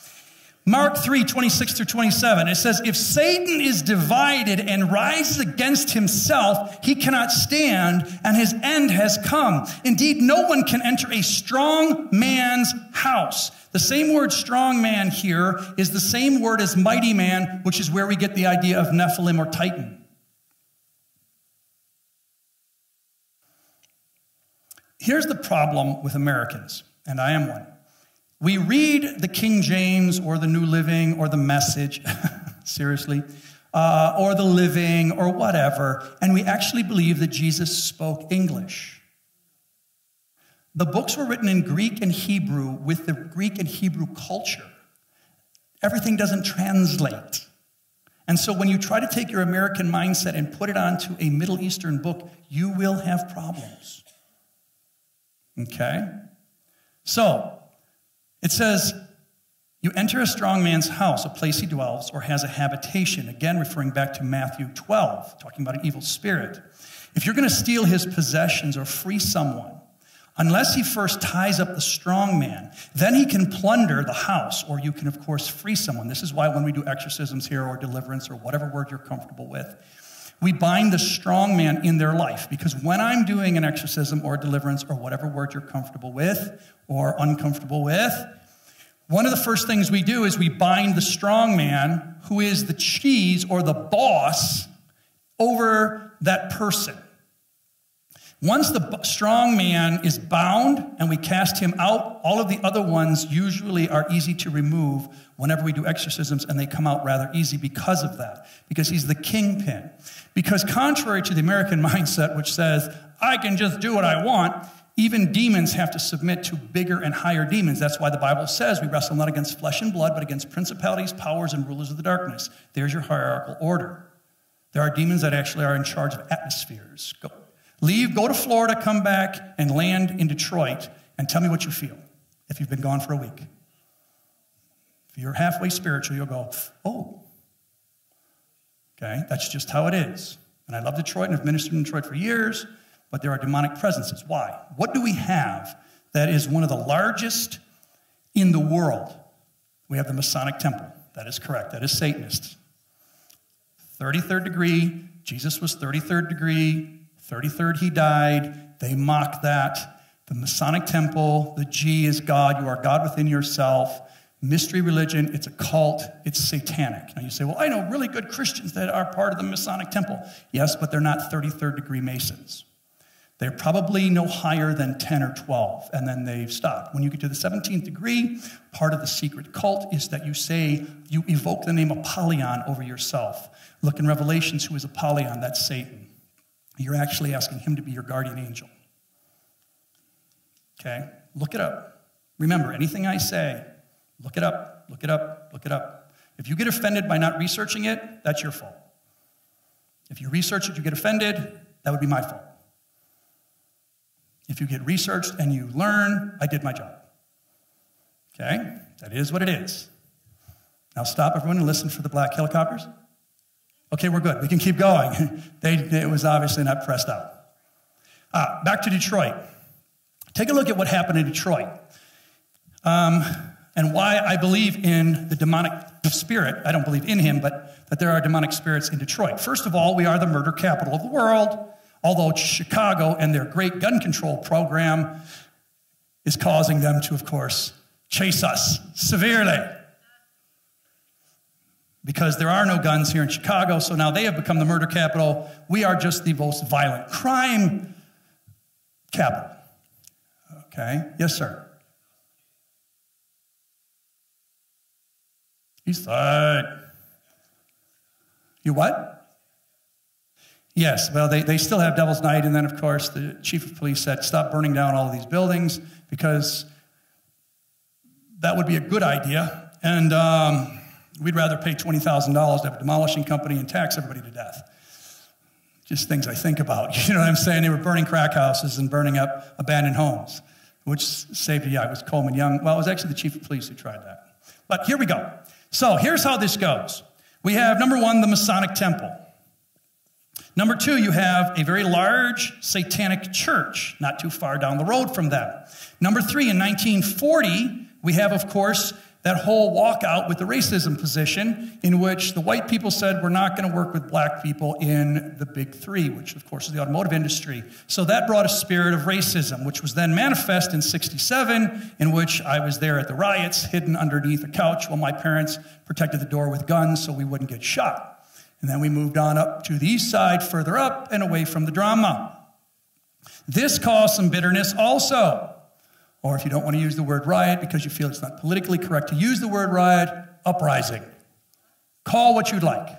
Mark 3, 26 through 27, it says, If Satan is divided and rises against himself, he cannot stand, and his end has come. Indeed, no one can enter a strong man's house. The same word strong man here is the same word as mighty man, which is where we get the idea of Nephilim or Titan. Here's the problem with Americans, and I am one. We read the King James or the New Living or the Message, seriously, uh, or the Living or whatever, and we actually believe that Jesus spoke English. The books were written in Greek and Hebrew with the Greek and Hebrew culture. Everything doesn't translate. And so when you try to take your American mindset and put it onto a Middle Eastern book, you will have problems. Okay? So, it says, You enter a strong man's house, a place he dwells or has a habitation. Again, referring back to Matthew 12, talking about an evil spirit. If you're going to steal his possessions or free someone, unless he first ties up the strong man, then he can plunder the house, or you can, of course, free someone. This is why when we do exorcisms here or deliverance or whatever word you're comfortable with, we bind the strong man in their life because when I'm doing an exorcism or deliverance or whatever word you're comfortable with or uncomfortable with, one of the first things we do is we bind the strong man who is the cheese or the boss over that person. Once the strong man is bound and we cast him out, all of the other ones usually are easy to remove whenever we do exorcisms, and they come out rather easy because of that, because he's the kingpin. Because, contrary to the American mindset, which says, I can just do what I want, even demons have to submit to bigger and higher demons. That's why the Bible says we wrestle not against flesh and blood, but against principalities, powers, and rulers of the darkness. There's your hierarchical order. There are demons that actually are in charge of atmospheres. Leave, go to Florida, come back, and land in Detroit, and tell me what you feel if you've been gone for a week. If you're halfway spiritual, you'll go, oh, Okay, that's just how it is. And I love Detroit and have ministered in Detroit for years, but there are demonic presences. Why? What do we have that is one of the largest in the world? We have the Masonic Temple. That is correct. That is Satanist. 33rd degree. Jesus was 33rd degree. 33rd, he died. They mock that. The Masonic Temple, the G is God. You are God within yourself mystery religion, it's a cult, it's satanic. Now you say, well, I know really good Christians that are part of the Masonic temple. Yes, but they're not 33rd degree Masons. They're probably no higher than 10 or 12, and then they've stopped. When you get to the 17th degree, part of the secret cult is that you say, you evoke the name Apollyon over yourself. Look in Revelations, who is Apollyon? That's Satan. You're actually asking him to be your guardian angel. Okay? Look it up. Remember, anything I say, look it up, look it up, look it up. If you get offended by not researching it, that's your fault. If you research it, you get offended, that would be my fault. If you get researched and you learn, I did my job. Okay? That is what it is. Now stop everyone and listen for the black helicopters. Okay, we're good. We can keep going. they, it was obviously not pressed out. Uh, back to Detroit. Take a look at what happened in Detroit um, and why I believe in the demonic spirit. I don't believe in him, but that there are demonic spirits in Detroit. First of all, we are the murder capital of the world, although Chicago and their great gun control program is causing them to, of course, chase us severely. Because there are no guns here in Chicago, so now they have become the murder capital. We are just the most violent crime capital. Okay? Yes, sir. He's like, you what? Yes, well, they, they still have Devil's Night. And then, of course, the chief of police said, stop burning down all of these buildings because that would be a good idea. And um, we'd rather pay $20,000 to have a demolishing company and tax everybody to death just things I think about. You know what I'm saying? They were burning crack houses and burning up abandoned homes, which saved a yeah, it was Coleman Young. Well, it was actually the chief of police who tried that. But here we go. So here's how this goes. We have number one, the Masonic Temple. Number two, you have a very large satanic church, not too far down the road from them. Number three, in 1940, we have, of course, that whole walkout with the racism position, in which the white people said, We're not going to work with black people in the big three, which of course is the automotive industry. So that brought a spirit of racism, which was then manifest in 67, in which I was there at the riots, hidden underneath a couch while my parents protected the door with guns so we wouldn't get shot. And then we moved on up to the east side, further up, and away from the drama. This caused some bitterness also. Or if you don't want to use the word riot because you feel it's not politically correct to use the word riot, uprising. Call what you'd like.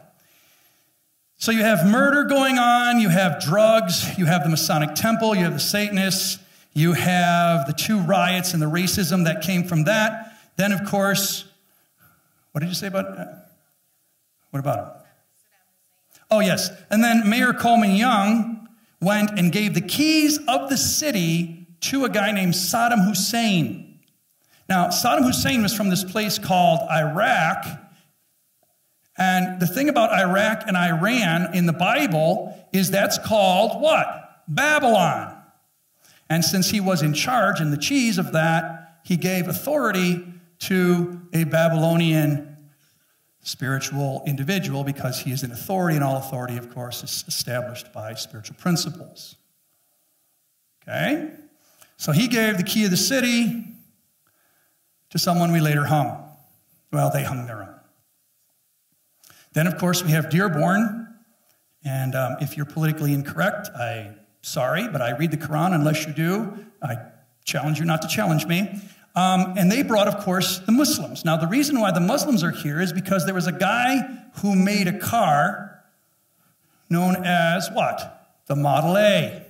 So you have murder going on, you have drugs, you have the Masonic Temple, you have the Satanists, you have the two riots and the racism that came from that. Then, of course, what did you say about that? What about him? Oh, yes. And then Mayor Coleman Young went and gave the keys of the city to a guy named Saddam Hussein. Now, Saddam Hussein was from this place called Iraq. And the thing about Iraq and Iran in the Bible is that's called what? Babylon. And since he was in charge and the cheese of that, he gave authority to a Babylonian spiritual individual because he is an authority, and all authority, of course, is established by spiritual principles. Okay? So he gave the key of the city to someone we later hung. Well, they hung their own. Then, of course, we have Dearborn. And um, if you're politically incorrect, I sorry, but I read the Quran unless you do. I challenge you not to challenge me. Um, and they brought, of course, the Muslims. Now, the reason why the Muslims are here is because there was a guy who made a car known as what? The Model A.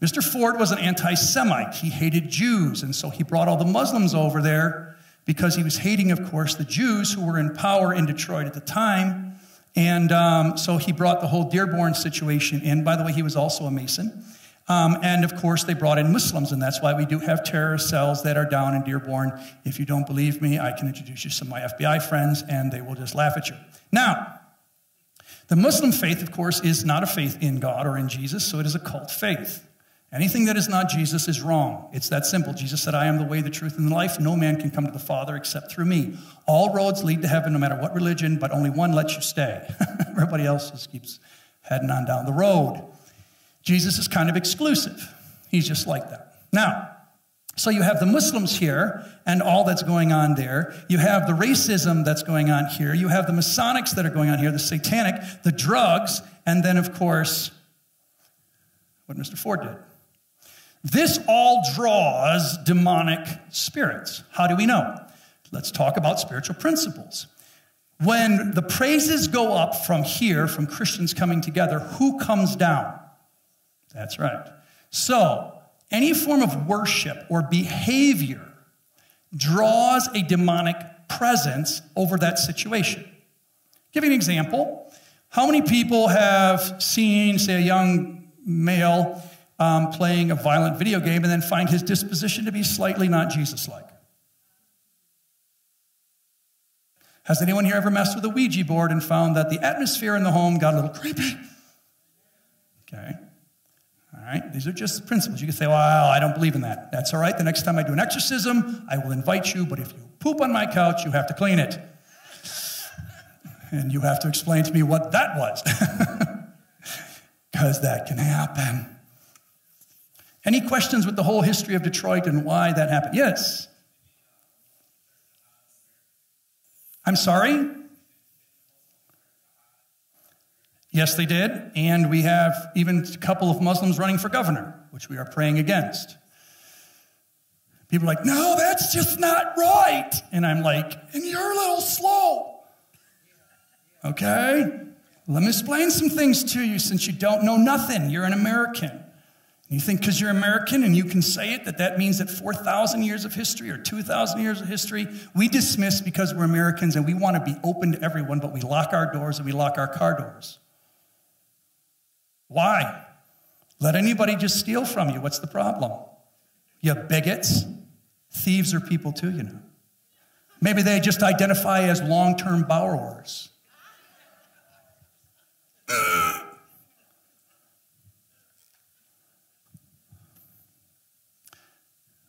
Mr. Ford was an anti Semite. He hated Jews, and so he brought all the Muslims over there because he was hating, of course, the Jews who were in power in Detroit at the time. And um, so he brought the whole Dearborn situation in. By the way, he was also a Mason. Um, and of course, they brought in Muslims, and that's why we do have terrorist cells that are down in Dearborn. If you don't believe me, I can introduce you to some of my FBI friends, and they will just laugh at you. Now, the Muslim faith, of course, is not a faith in God or in Jesus, so it is a cult faith. Anything that is not Jesus is wrong. It's that simple. Jesus said, I am the way, the truth, and the life. No man can come to the Father except through me. All roads lead to heaven, no matter what religion, but only one lets you stay. Everybody else just keeps heading on down the road. Jesus is kind of exclusive. He's just like that. Now, so you have the Muslims here and all that's going on there. You have the racism that's going on here. You have the Masonics that are going on here, the satanic, the drugs, and then, of course, what Mr. Ford did. This all draws demonic spirits. How do we know? Let's talk about spiritual principles. When the praises go up from here, from Christians coming together, who comes down? That's right. So, any form of worship or behavior draws a demonic presence over that situation. Give you an example. How many people have seen, say, a young male um, playing a violent video game and then find his disposition to be slightly not Jesus like? Has anyone here ever messed with a Ouija board and found that the atmosphere in the home got a little creepy? Okay. All right. These are just principles. You can say, well, I don't believe in that. That's all right. The next time I do an exorcism, I will invite you, but if you poop on my couch, you have to clean it. And you have to explain to me what that was. Because that can happen. Any questions with the whole history of Detroit and why that happened? Yes. I'm sorry? Yes, they did. And we have even a couple of Muslims running for governor, which we are praying against. People are like, no, that's just not right. And I'm like, and you're a little slow. Okay? Let me explain some things to you since you don't know nothing. You're an American. You think because you're American and you can say it that that means that 4,000 years of history or 2,000 years of history we dismiss because we're Americans and we want to be open to everyone, but we lock our doors and we lock our car doors. Why? Let anybody just steal from you. What's the problem? You bigots. Thieves are people too, you know. Maybe they just identify as long term borrowers.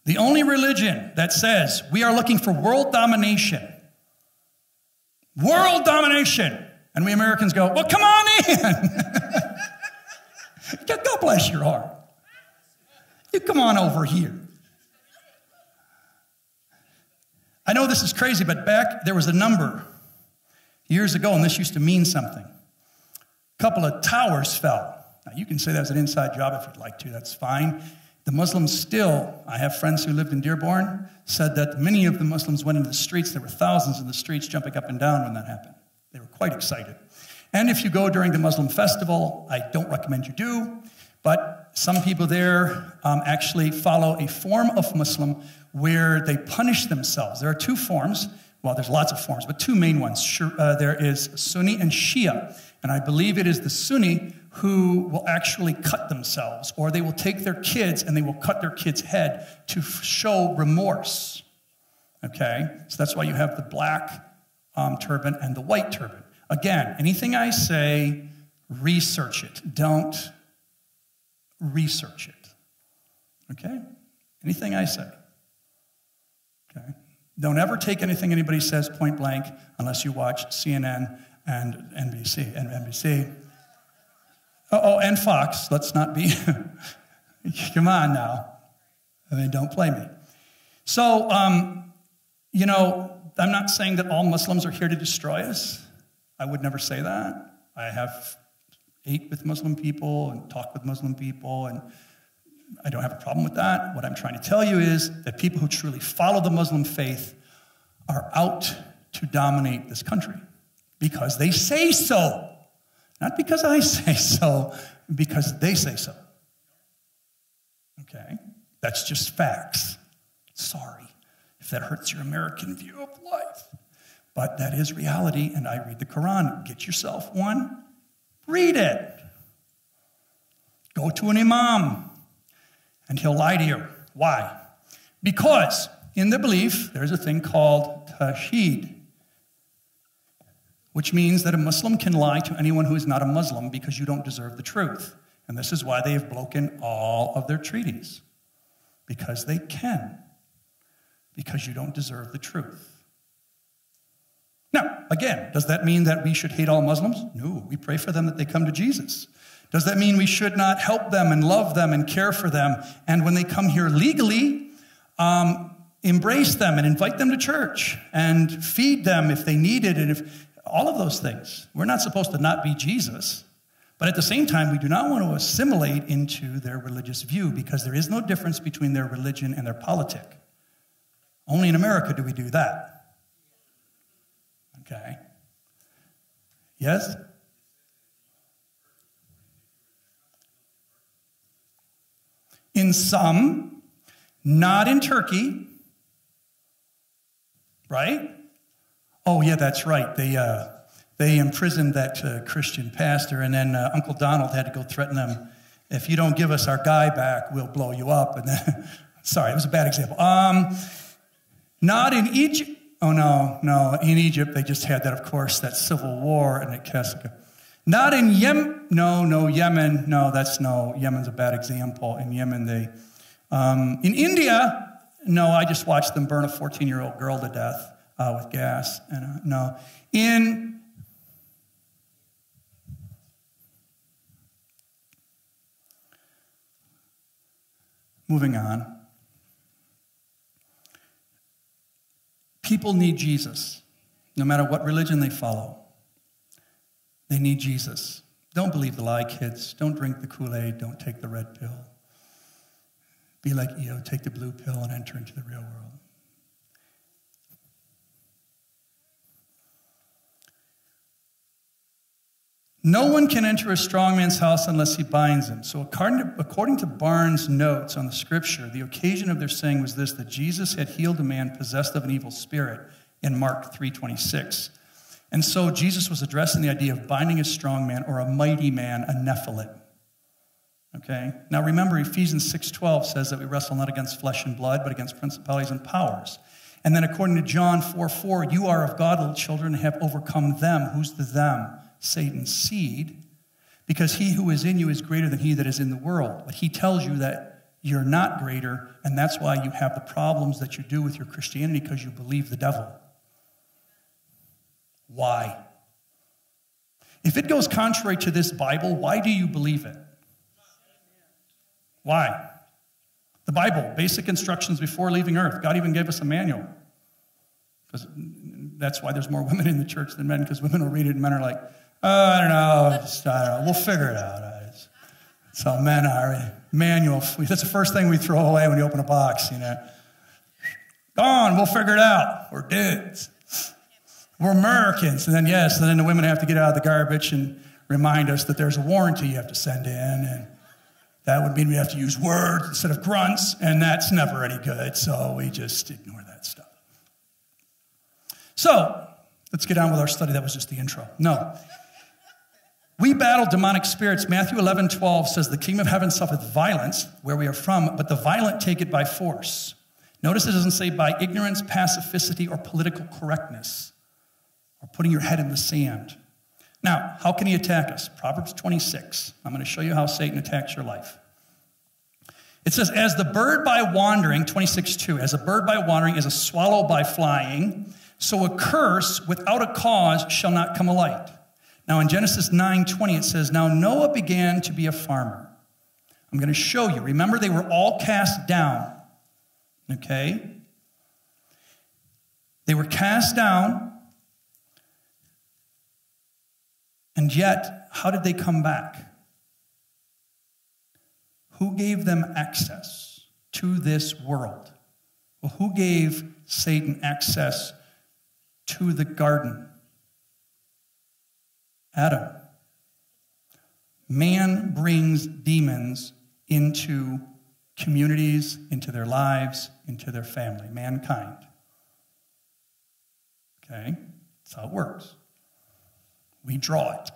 The only religion that says we are looking for world domination, world domination, and we Americans go, well, come on in. God bless your heart. You come on over here. I know this is crazy, but back there was a number years ago, and this used to mean something. A couple of towers fell. Now, you can say that's an inside job if you'd like to, that's fine. The Muslims still, I have friends who lived in Dearborn, said that many of the Muslims went into the streets. There were thousands in the streets jumping up and down when that happened. They were quite excited. And if you go during the Muslim festival, I don't recommend you do, but some people there um, actually follow a form of Muslim where they punish themselves. There are two forms. Well, there's lots of forms, but two main ones. Uh, there is Sunni and Shia. And I believe it is the Sunni who will actually cut themselves, or they will take their kids and they will cut their kid's head to show remorse. Okay? So that's why you have the black um, turban and the white turban. Again, anything I say, research it. Don't research it. Okay? Anything I say. Okay? Don't ever take anything anybody says point blank unless you watch CNN and NBC and NBC oh, and Fox. Let's not be. Come on now. I mean, don't play me. So, um, you know, I'm not saying that all Muslims are here to destroy us. I would never say that. I have ate with Muslim people and talked with Muslim people, and I don't have a problem with that. What I'm trying to tell you is that people who truly follow the Muslim faith are out to dominate this country because they say so. Not because I say so, because they say so. Okay? That's just facts. Sorry if that hurts your American view of life. But that is reality, and I read the Quran. Get yourself one, read it. Go to an imam, and he'll lie to you. Why? Because in the belief, there's a thing called tashheed which means that a Muslim can lie to anyone who is not a Muslim because you don't deserve the truth. And this is why they have broken all of their treaties. Because they can. Because you don't deserve the truth. Now, again, does that mean that we should hate all Muslims? No, we pray for them that they come to Jesus. Does that mean we should not help them and love them and care for them? And when they come here legally, um, embrace them and invite them to church and feed them if they need it. And if all of those things. We're not supposed to not be Jesus, but at the same time, we do not want to assimilate into their religious view because there is no difference between their religion and their politic. Only in America do we do that. Okay? Yes? in some, not in Turkey, right? Oh, yeah, that's right. They, uh, they imprisoned that uh, Christian pastor, and then uh, Uncle Donald had to go threaten them if you don't give us our guy back, we'll blow you up. And then, sorry, it was a bad example. Um, not in Egypt. Oh, no, no. In Egypt, they just had that, of course, that civil war and it Kessica. Not in Yemen. No, no, Yemen. No, that's no. Yemen's a bad example. In Yemen, they. Um, in India, no, I just watched them burn a 14 year old girl to death uh, with gas. And, uh, no. In Moving on. People need Jesus, no matter what religion they follow. They need Jesus. Don't believe the lie, kids. Don't drink the Kool Aid. Don't take the red pill. Be like Neo, take the blue pill and enter into the real world. No one can enter a strong man's house unless he binds him. So, according to, according to Barnes' notes on the scripture, the occasion of their saying was this that Jesus had healed a man possessed of an evil spirit in Mark 3.26. And so Jesus was addressing the idea of binding a strong man or a mighty man, a Nephilim. Okay? Now remember, Ephesians 6.12 says that we wrestle not against flesh and blood, but against principalities and powers. And then according to John 4.4, you are of God, little children, and have overcome them. Who's the them? Satan's seed, because he who is in you is greater than he that is in the world. But he tells you that you're not greater, and that's why you have the problems that you do with your Christianity because you believe the devil. Why? If it goes contrary to this Bible, why do you believe it? Why? The Bible, basic instructions before leaving earth. God even gave us a manual. Because that's why there's more women in the church than men, because women will read it and men are like, Oh, I don't know. Just, I don't know. We'll figure it out. So men are manual. That's the first thing we throw away when you open a box, you know. Gone, we'll figure it out. We're dudes. We're Americans. And then, yes, and then the women have to get out of the garbage and remind us that there's a warranty you have to send in. And that would mean we have to use words instead of grunts. And that's never any good. So we just ignore that stuff. So let's get on with our study. That was just the intro. No. We battle demonic spirits. Matthew 11, 12 says, The kingdom of heaven suffereth violence, where we are from, but the violent take it by force. Notice it doesn't say by ignorance, pacificity, or political correctness, or putting your head in the sand. Now, how can he attack us? Proverbs 26. I'm going to show you how Satan attacks your life. It says, As the bird by wandering, 26, 2, as a bird by wandering, as a swallow by flying, so a curse without a cause shall not come alight. Now in Genesis 9:20 it says, "Now Noah began to be a farmer." I'm going to show you. Remember they were all cast down. Okay? They were cast down. And yet, how did they come back? Who gave them access to this world? Well, who gave Satan access to the garden? Adam. Man brings demons into communities, into their lives, into their family, mankind. Okay? That's how it works. We draw it.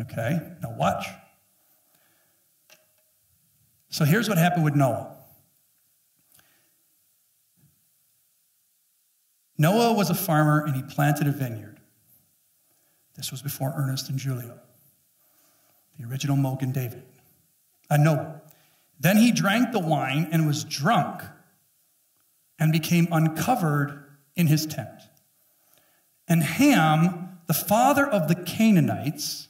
Okay? Now watch. So here's what happened with Noah. Noah was a farmer and he planted a vineyard. This was before Ernest and Julio, the original Mogen David. I know. Then he drank the wine and was drunk and became uncovered in his tent. And Ham, the father of the Canaanites,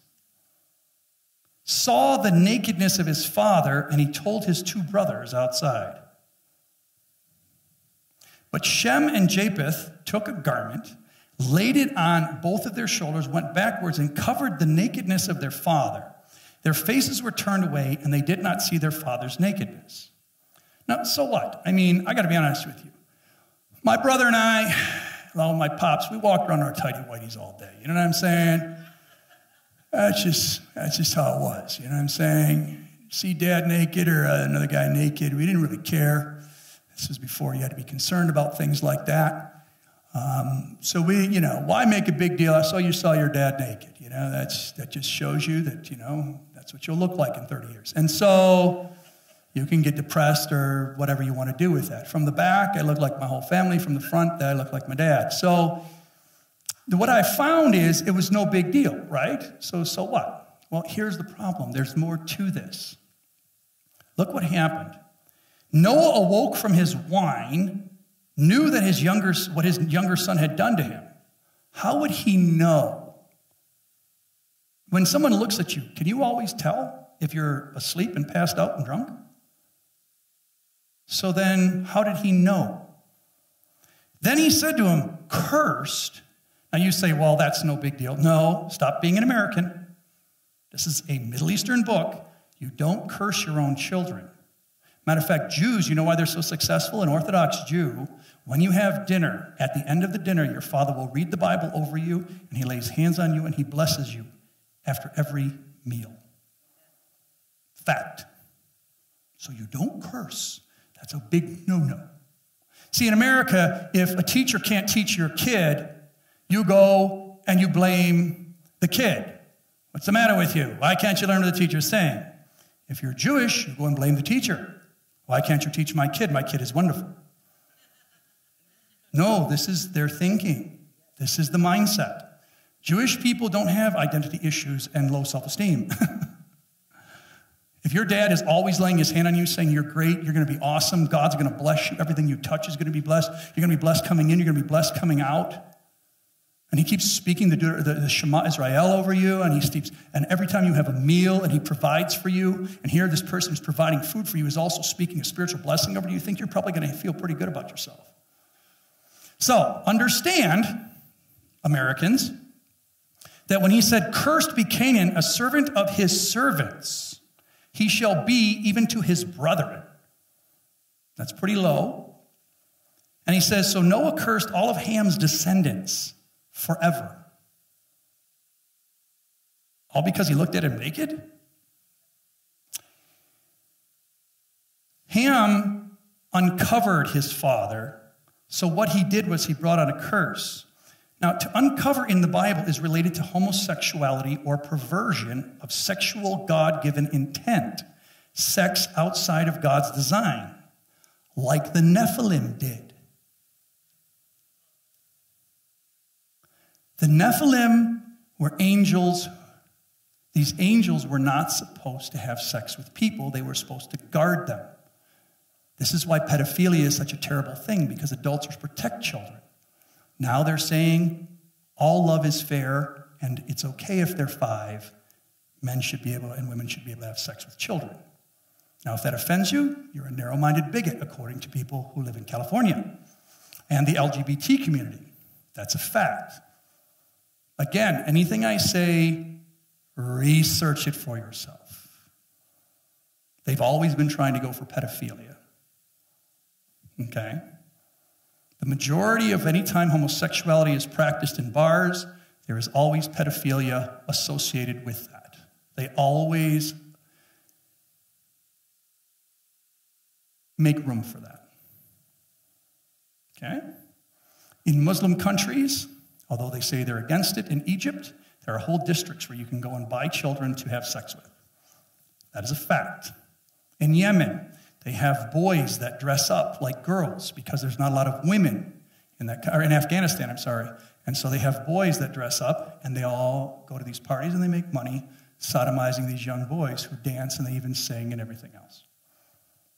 saw the nakedness of his father and he told his two brothers outside. But Shem and Japheth took a garment laid it on both of their shoulders, went backwards, and covered the nakedness of their father. Their faces were turned away, and they did not see their father's nakedness. Now, so what? I mean, I got to be honest with you. My brother and I, along with my pops, we walked around our tidy whities all day. You know what I'm saying? That's just, that's just how it was. You know what I'm saying? see dad naked or uh, another guy naked. We didn't really care. This was before you had to be concerned about things like that. Um, so we, you know, why make a big deal? I saw you saw your dad naked. You know, that's that just shows you that you know that's what you'll look like in 30 years. And so you can get depressed or whatever you want to do with that. From the back, I look like my whole family. From the front, I look like my dad. So what I found is it was no big deal, right? So so what? Well, here's the problem. There's more to this. Look what happened. Noah awoke from his wine, knew that his younger what his younger son had done to him. How would he know? When someone looks at you, can you always tell if you're asleep and passed out and drunk? So then, how did he know? Then he said to him, Cursed. Now you say, well, that's no big deal. No, stop being an American. This is a Middle Eastern book. You don't curse your own children. Matter of fact, Jews, you know why they're so successful? An Orthodox Jew, when you have dinner, at the end of the dinner, your father will read the Bible over you, and he lays hands on you and he blesses you after every meal. Fact. So you don't curse. That's a big no no. See, in America, if a teacher can't teach your kid, you go and you blame the kid. What's the matter with you? Why can't you learn what the teacher's saying? If you're Jewish, you go and blame the teacher. Why can't you teach my kid? My kid is wonderful. No, this is their thinking. This is the mindset. Jewish people don't have identity issues and low self esteem. If your dad is always laying his hand on you saying you're great, you're going to be awesome, God's going to bless you, everything you touch is going to be blessed, you're going to be blessed coming in, you're going to be blessed coming out. And he keeps speaking the, the, the Shema Israel over you, and he speaks, and every time you have a meal and he provides for you, and here this person who's providing food for you is also speaking a spiritual blessing over you, you think you're probably going to feel pretty good about yourself. So understand, Americans, that when he said, Cursed be Canaan, a servant of his servants, he shall be even to his brethren. That's pretty low. And he says, So Noah cursed all of Ham's descendants forever. All because he looked at him naked? Ham uncovered his father, so what he did was he brought on a curse. Now, to uncover in the Bible is related to homosexuality or perversion of sexual God given intent, sex outside of God's design, like the Nephilim did. The Nephilim were angels. These angels were not supposed to have sex with people, they were supposed to guard them. This is why pedophilia is such a terrible thing, because adults protect children. Now they're saying all love is fair and it's okay if they're five. Men should be able and women should be able to have sex with children. Now, if that offends you, you're a narrow minded bigot, according to people who live in California and the LGBT community. That's a fact. Again, anything I say, research it for yourself. They've always been trying to go for pedophilia. Okay? The majority of any time homosexuality is practiced in bars, there is always pedophilia associated with that. They always make room for that. Okay? In Muslim countries, although they say they're against it, in Egypt, there are whole districts where you can go and buy children to have sex with. That is a fact. In Yemen, they have boys that dress up like girls because there's not a lot of women in that, or in Afghanistan, I'm sorry. And so they have boys that dress up and they all go to these parties and they make money sodomizing these young boys who dance and they even sing and everything else.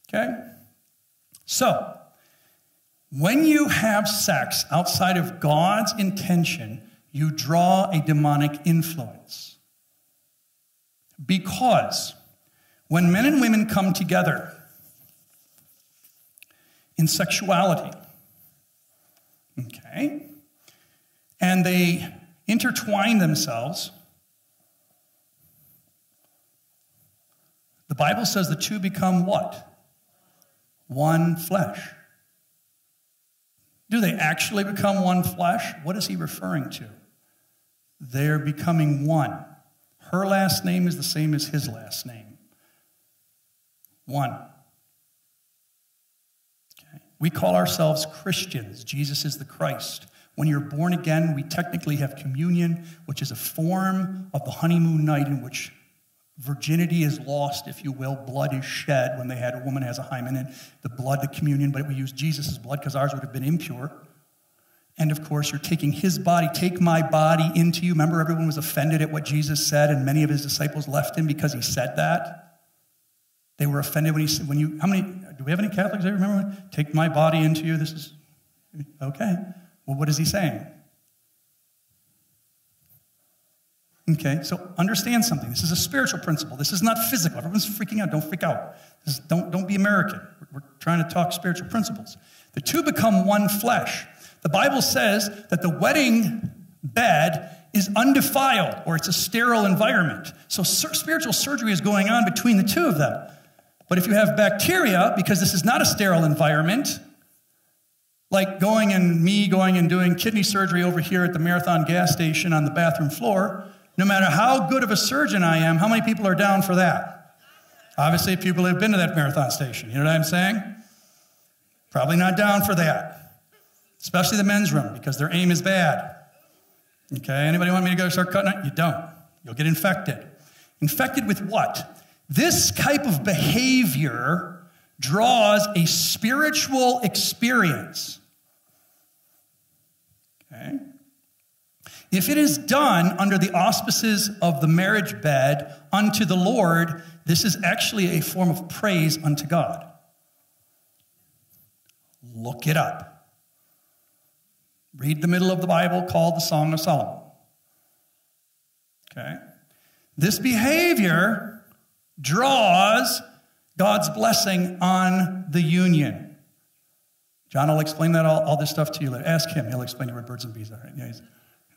Okay? So, when you have sex outside of God's intention, you draw a demonic influence. Because when men and women come together, in sexuality. Okay? And they intertwine themselves. The Bible says the two become what? One flesh. Do they actually become one flesh? What is he referring to? They're becoming one. Her last name is the same as his last name. One. Okay. We call ourselves Christians. Jesus is the Christ. When you're born again, we technically have communion, which is a form of the honeymoon night in which virginity is lost, if you will. Blood is shed when they had a woman has a hymen, and the blood, the communion, but we use Jesus' blood because ours would have been impure. And of course, you're taking his body, take my body into you. Remember, everyone was offended at what Jesus said, and many of his disciples left him because he said that. They were offended when he said, when you, how many, do we have any Catholics that remember? Take my body into you. This is, okay. Well, what is he saying? Okay, so understand something. This is a spiritual principle. This is not physical. Everyone's freaking out. Don't freak out. Is, don't, don't be American. We're, we're trying to talk spiritual principles. The two become one flesh. The Bible says that the wedding bed is undefiled or it's a sterile environment. So spiritual surgery is going on between the two of them. But if you have bacteria, because this is not a sterile environment, like going and me going and doing kidney surgery over here at the Marathon gas station on the bathroom floor, no matter how good of a surgeon I am, how many people are down for that? Obviously, people have been to that marathon station. You know what I'm saying? Probably not down for that. Especially the men's room, because their aim is bad. Okay, anybody want me to go start cutting it? You don't. You'll get infected. Infected with what? This type of behavior draws a spiritual experience. Okay? If it is done under the auspices of the marriage bed unto the Lord, this is actually a form of praise unto God. Look it up. Read the middle of the Bible called the Song of Solomon. Okay? This behavior draws God's blessing on the union. John will explain that all, all this stuff to you later. Ask him, he'll explain to you where birds and bees are. Yeah,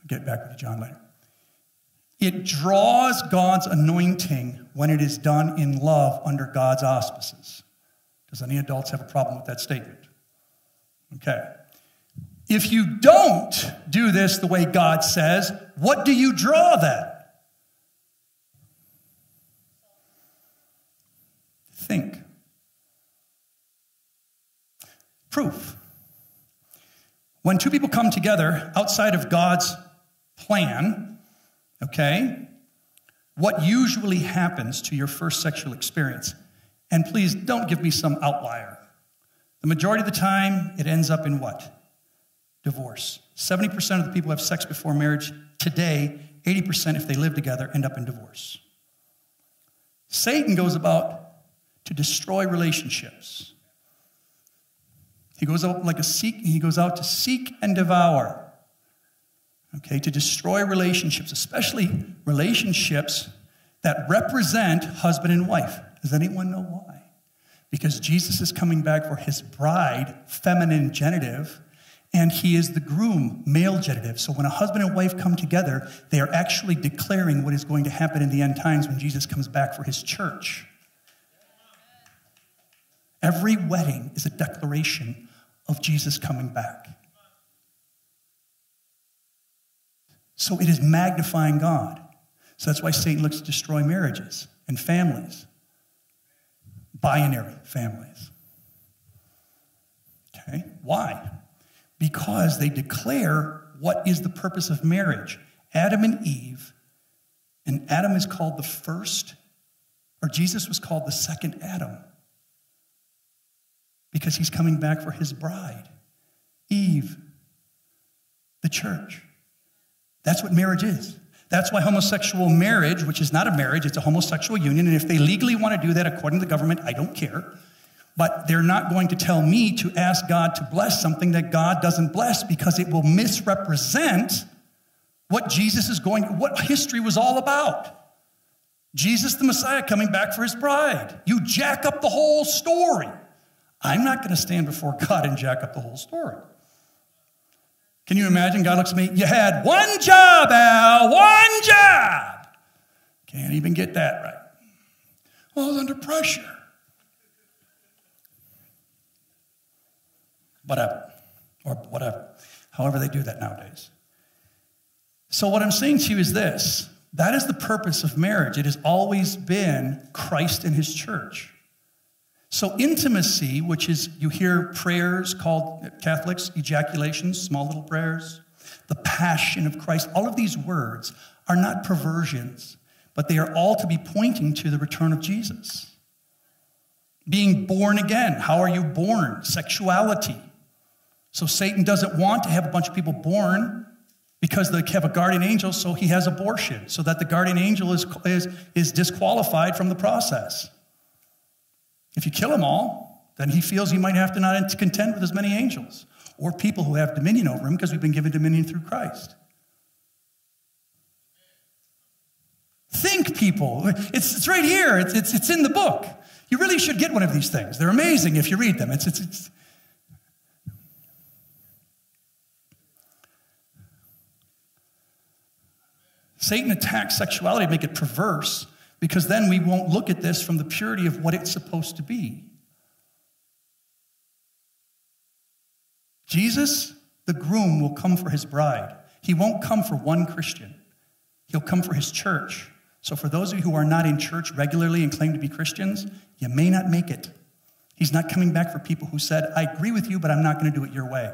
get back with John, later. It draws God's anointing when it is done in love under God's auspices. Does any adults have a problem with that statement? Okay. If you don't do this the way God says, what do you draw then? Think. Proof. When two people come together outside of God's plan, okay, what usually happens to your first sexual experience? And please don't give me some outlier. The majority of the time, it ends up in what? Divorce. 70% of the people who have sex before marriage today, 80% if they live together, end up in divorce. Satan goes about to destroy relationships. He goes out like a seek, he goes out to seek and devour okay, to destroy relationships, especially relationships that represent husband and wife. Does anyone know why? Because Jesus is coming back for his bride, feminine genitive, and he is the groom, male genitive. So when a husband and wife come together, they are actually declaring what is going to happen in the end times when Jesus comes back for his church. Every wedding is a declaration of Jesus coming back. So it is magnifying God. So that's why Satan looks to destroy marriages and families, binary families. Okay? Why? Because they declare what is the purpose of marriage. Adam and Eve, and Adam is called the first, or Jesus was called the second Adam because he's coming back for his bride, Eve, the church. That's what marriage is. That's why homosexual marriage, which is not a marriage, it's a homosexual union. And if they legally want to do that according to the government, I don't care. But they're not going to tell me to ask God to bless something that God doesn't bless because it will misrepresent what Jesus is going, what history was all about. Jesus the Messiah coming back for his bride. You jack up the whole story. I'm not going to stand before God and jack up the whole story. Can you imagine? God looks at me, you had one job, Al, one job. Can't even get that right. Well, I was under pressure. Whatever, or whatever. However, they do that nowadays. So, what I'm saying to you is this that is the purpose of marriage. It has always been Christ and his church. So, intimacy, which is you hear prayers called uh, Catholics, ejaculations, small little prayers, the passion of Christ, all of these words are not perversions, but they are all to be pointing to the return of Jesus. Being born again, how are you born? Sexuality. So, Satan doesn't want to have a bunch of people born because they have a guardian angel, so he has abortion, so that the guardian angel is, is, is disqualified from the process. If you kill them all, then he feels he might have to not contend with as many angels or people who have dominion over him because we've been given dominion through Christ. Think, people. It's, it's right here, it's, it's, it's in the book. You really should get one of these things. They're amazing if you read them. It's, it's, it's, Satan attacks sexuality to make it perverse because then we won't look at this from the purity of what it's supposed to be. Jesus, the groom, will come for his bride. He won't come for one Christian, he'll come for his church. So, for those of you who are not in church regularly and claim to be Christians, you may not make it. He's not coming back for people who said, I agree with you, but I'm not going to do it your way.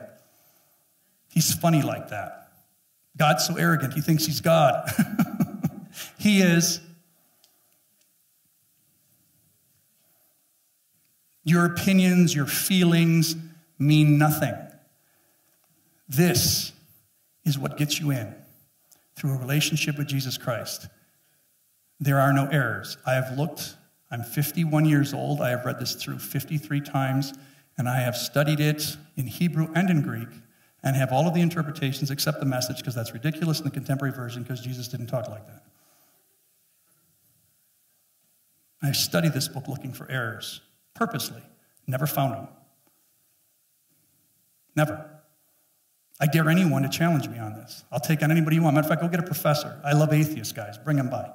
He's funny like that. God's so arrogant, he thinks he's God. he is. Your opinions, your feelings mean nothing. This is what gets you in through a relationship with Jesus Christ. There are no errors. I have looked, I'm 51 years old. I have read this through 53 times, and I have studied it in Hebrew and in Greek and have all of the interpretations except the message because that's ridiculous in the contemporary version because Jesus didn't talk like that. I studied this book looking for errors purposely, never found them. Never. I dare anyone to challenge me on this. I'll take on anybody you want. Matter of fact, go get a professor. I love atheist guys. Bring them by.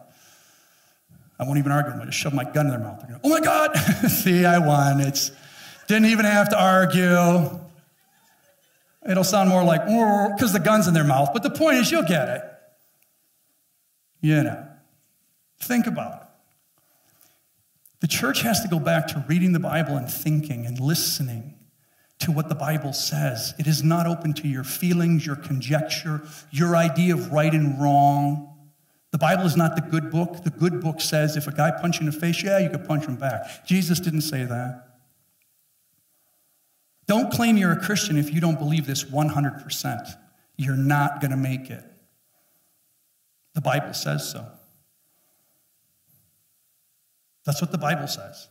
I won't even argue with them. I just shove my gun in their mouth. Go, oh my God! See, I won. It's didn't even have to argue. It'll sound more like because the gun's in their mouth. But the point is, you'll get it. You know. Think about it. The church has to go back to reading the Bible and thinking and listening to what the Bible says. It is not open to your feelings, your conjecture, your idea of right and wrong. The Bible is not the good book. The good book says if a guy punches you in the face, yeah, you could punch him back. Jesus didn't say that. Don't claim you're a Christian if you don't believe this 100%. You're not going to make it. The Bible says so. That's what the Bible says.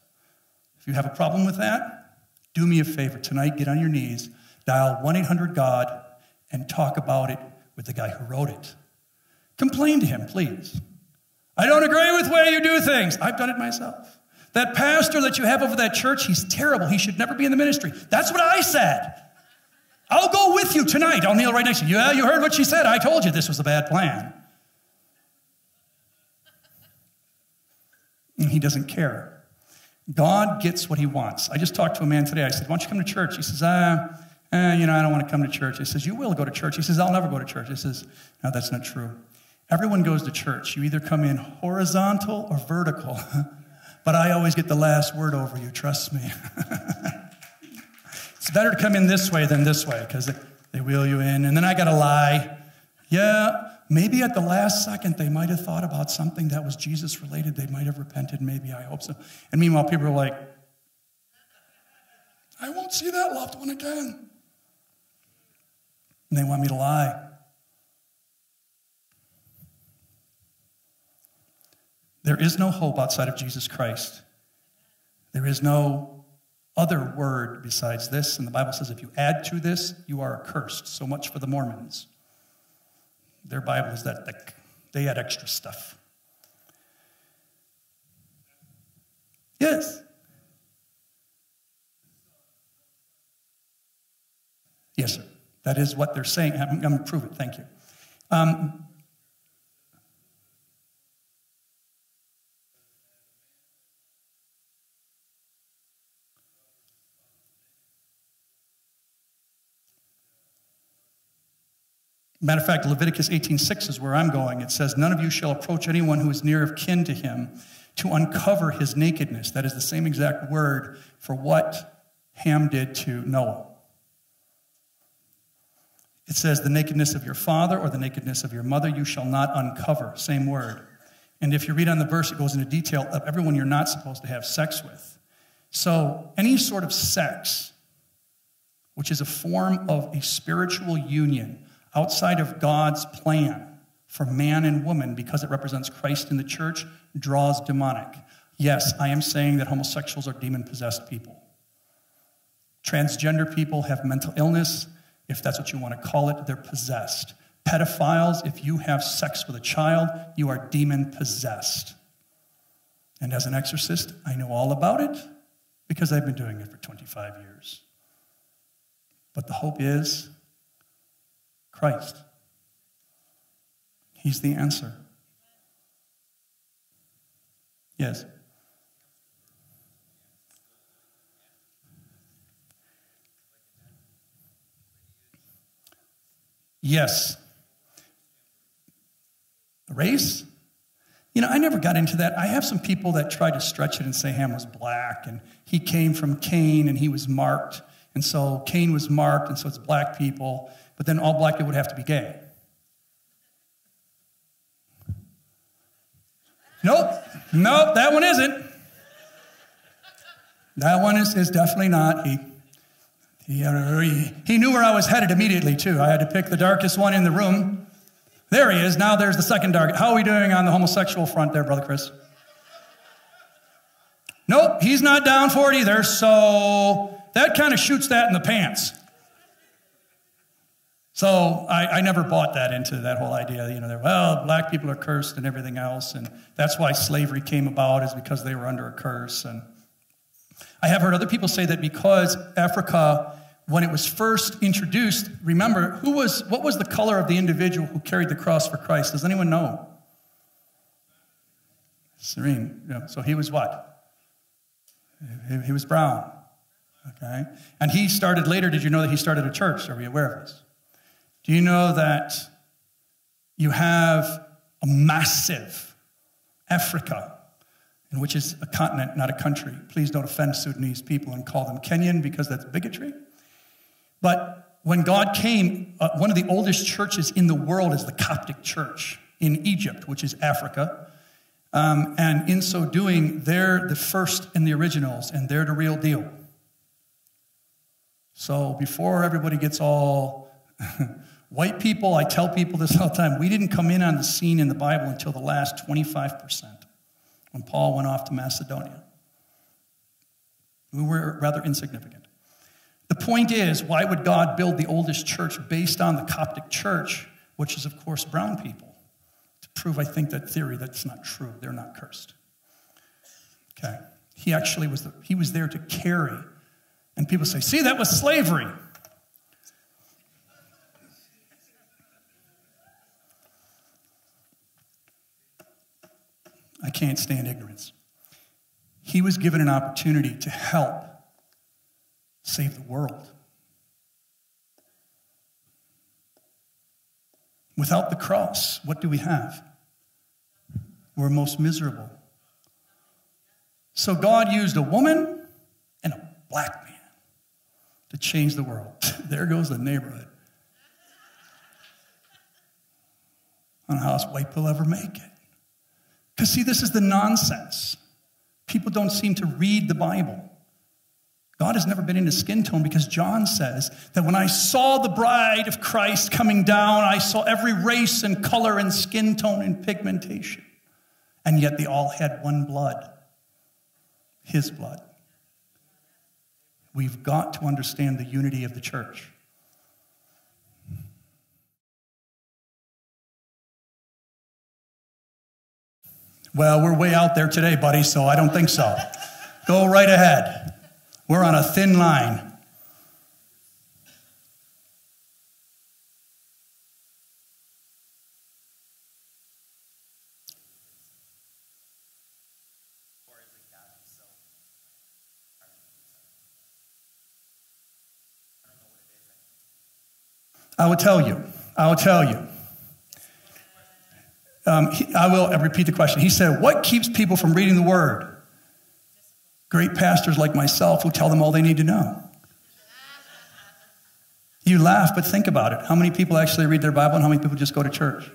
If you have a problem with that, do me a favor tonight, get on your knees, dial 1 800 God, and talk about it with the guy who wrote it. Complain to him, please. I don't agree with the way you do things. I've done it myself. That pastor that you have over that church, he's terrible. He should never be in the ministry. That's what I said. I'll go with you tonight. I'll kneel right next to you. Yeah, you heard what she said. I told you this was a bad plan. And he doesn't care. God gets what he wants. I just talked to a man today. I said, Why don't you come to church? He says, Ah, eh, you know, I don't want to come to church. He says, You will go to church. He says, I'll never go to church. He says, No, that's not true. Everyone goes to church. You either come in horizontal or vertical. but I always get the last word over you, trust me. it's better to come in this way than this way because they, they wheel you in. And then I got to lie. Yeah, maybe at the last second they might have thought about something that was Jesus related. They might have repented. Maybe, I hope so. And meanwhile, people are like, I won't see that loved one again. And they want me to lie. There is no hope outside of Jesus Christ. There is no other word besides this. And the Bible says if you add to this, you are accursed. So much for the Mormons. Their Bible is that thick, they had extra stuff. Yes. Yes, sir. That is what they're saying. I'm, going to prove it. Thank you. Um, Matter of fact, Leviticus 18:6 is where I'm going. It says, None of you shall approach anyone who is near of kin to him to uncover his nakedness. That is the same exact word for what Ham did to Noah. It says, The nakedness of your father or the nakedness of your mother you shall not uncover. Same word. And if you read on the verse, it goes into detail of everyone you're not supposed to have sex with. So, any sort of sex, which is a form of a spiritual union outside of God's plan for man and woman because it represents Christ in the church, draws demonic. Yes, I am saying that homosexuals are demon possessed people. Transgender people have mental illness. If that's what you want to call it, they're possessed. Pedophiles, if you have sex with a child, you are demon possessed. And as an exorcist, I know all about it because I've been doing it for 25 years. But the hope is Christ. He's the answer. Yes. Yes. Race? You know, I never got into that. I have some people that try to stretch it and say Ham was black and he came from Cain and he was marked. And so Cain was marked, and so it's black people, but then all black people would have to be gay. Nope, nope, that one isn't. That one is, is definitely not. He he, he, he knew where I was headed immediately, too. I had to pick the darkest one in the room. There he is. Now there's the second dark. How are we doing on the homosexual front there, Brother Chris? Nope, he's not down for it either. So that kind of shoots that in the pants. So I, I, never bought that into that whole idea, you know, well, black people are cursed and everything else. And that's why slavery came about, is because they were under a curse. And I have heard other people say that because Africa, when it was first introduced, remember, who was, what was the color of the individual who carried the cross for Christ? Does anyone know? Cyrene. Yeah. So he was what? He, he was brown. Okay. And he started later, did you know that he started a church? Are we aware of this? Do you know that you have a massive Africa which is a continent, not a country. Please don't offend Sudanese people and call them Kenyan because that's bigotry. But when God came, uh, one of the oldest churches in the world is the Coptic Church in Egypt, which is Africa. Um, and in so doing, they're the first and the originals, and they're the real deal. So before everybody gets all white people, I tell people this all the time we didn't come in on the scene in the Bible until the last 25% when Paul went off to Macedonia. We were rather insignificant. The point is, why would God build the oldest church based on the Coptic church, which is, of course, brown people? To prove, I think, that theory that's not true. They're not cursed. Okay. He actually was, the, he was there to carry. And people say, see, that was slavery. I can't stand ignorance. He was given an opportunity to help save the world. Without the cross, what do we have? We're most miserable. So God used a woman and a black man to change the world. there goes the neighborhood. I don't know how else white people ever make it. Because, see, this is the nonsense. People don't seem to read the Bible. God has never been into skin tone because John says that when I saw the bride of Christ coming down, I saw every race and color and skin tone and pigmentation. And yet they all had one blood his blood. We've got to understand the unity of the church. Well, we're way out there today, buddy, so I don't think so. Go right ahead. We're on a thin line. I will tell you. I will tell you. Um, he, I will repeat the question. He said, What keeps people from reading the word? Great pastors like myself who tell them all they need to know. You laugh, but think about it. How many people actually read their Bible and how many people just go to church?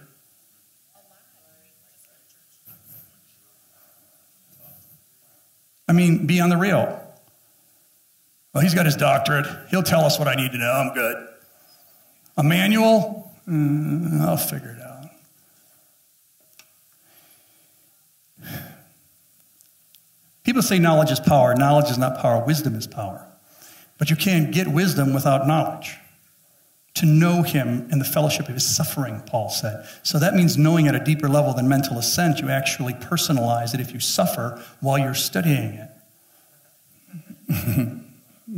I mean, be on the real. Well, he's got his doctorate. He'll tell us what I need to know. I'm good. A manual? Mm, I'll figure it out. People say knowledge is power. Knowledge is not power. Wisdom is power. But you can't get wisdom without knowledge to know him in the fellowship of his suffering, Paul said. So that means knowing at a deeper level than mental assent. You actually personalize it if you suffer while you're studying it.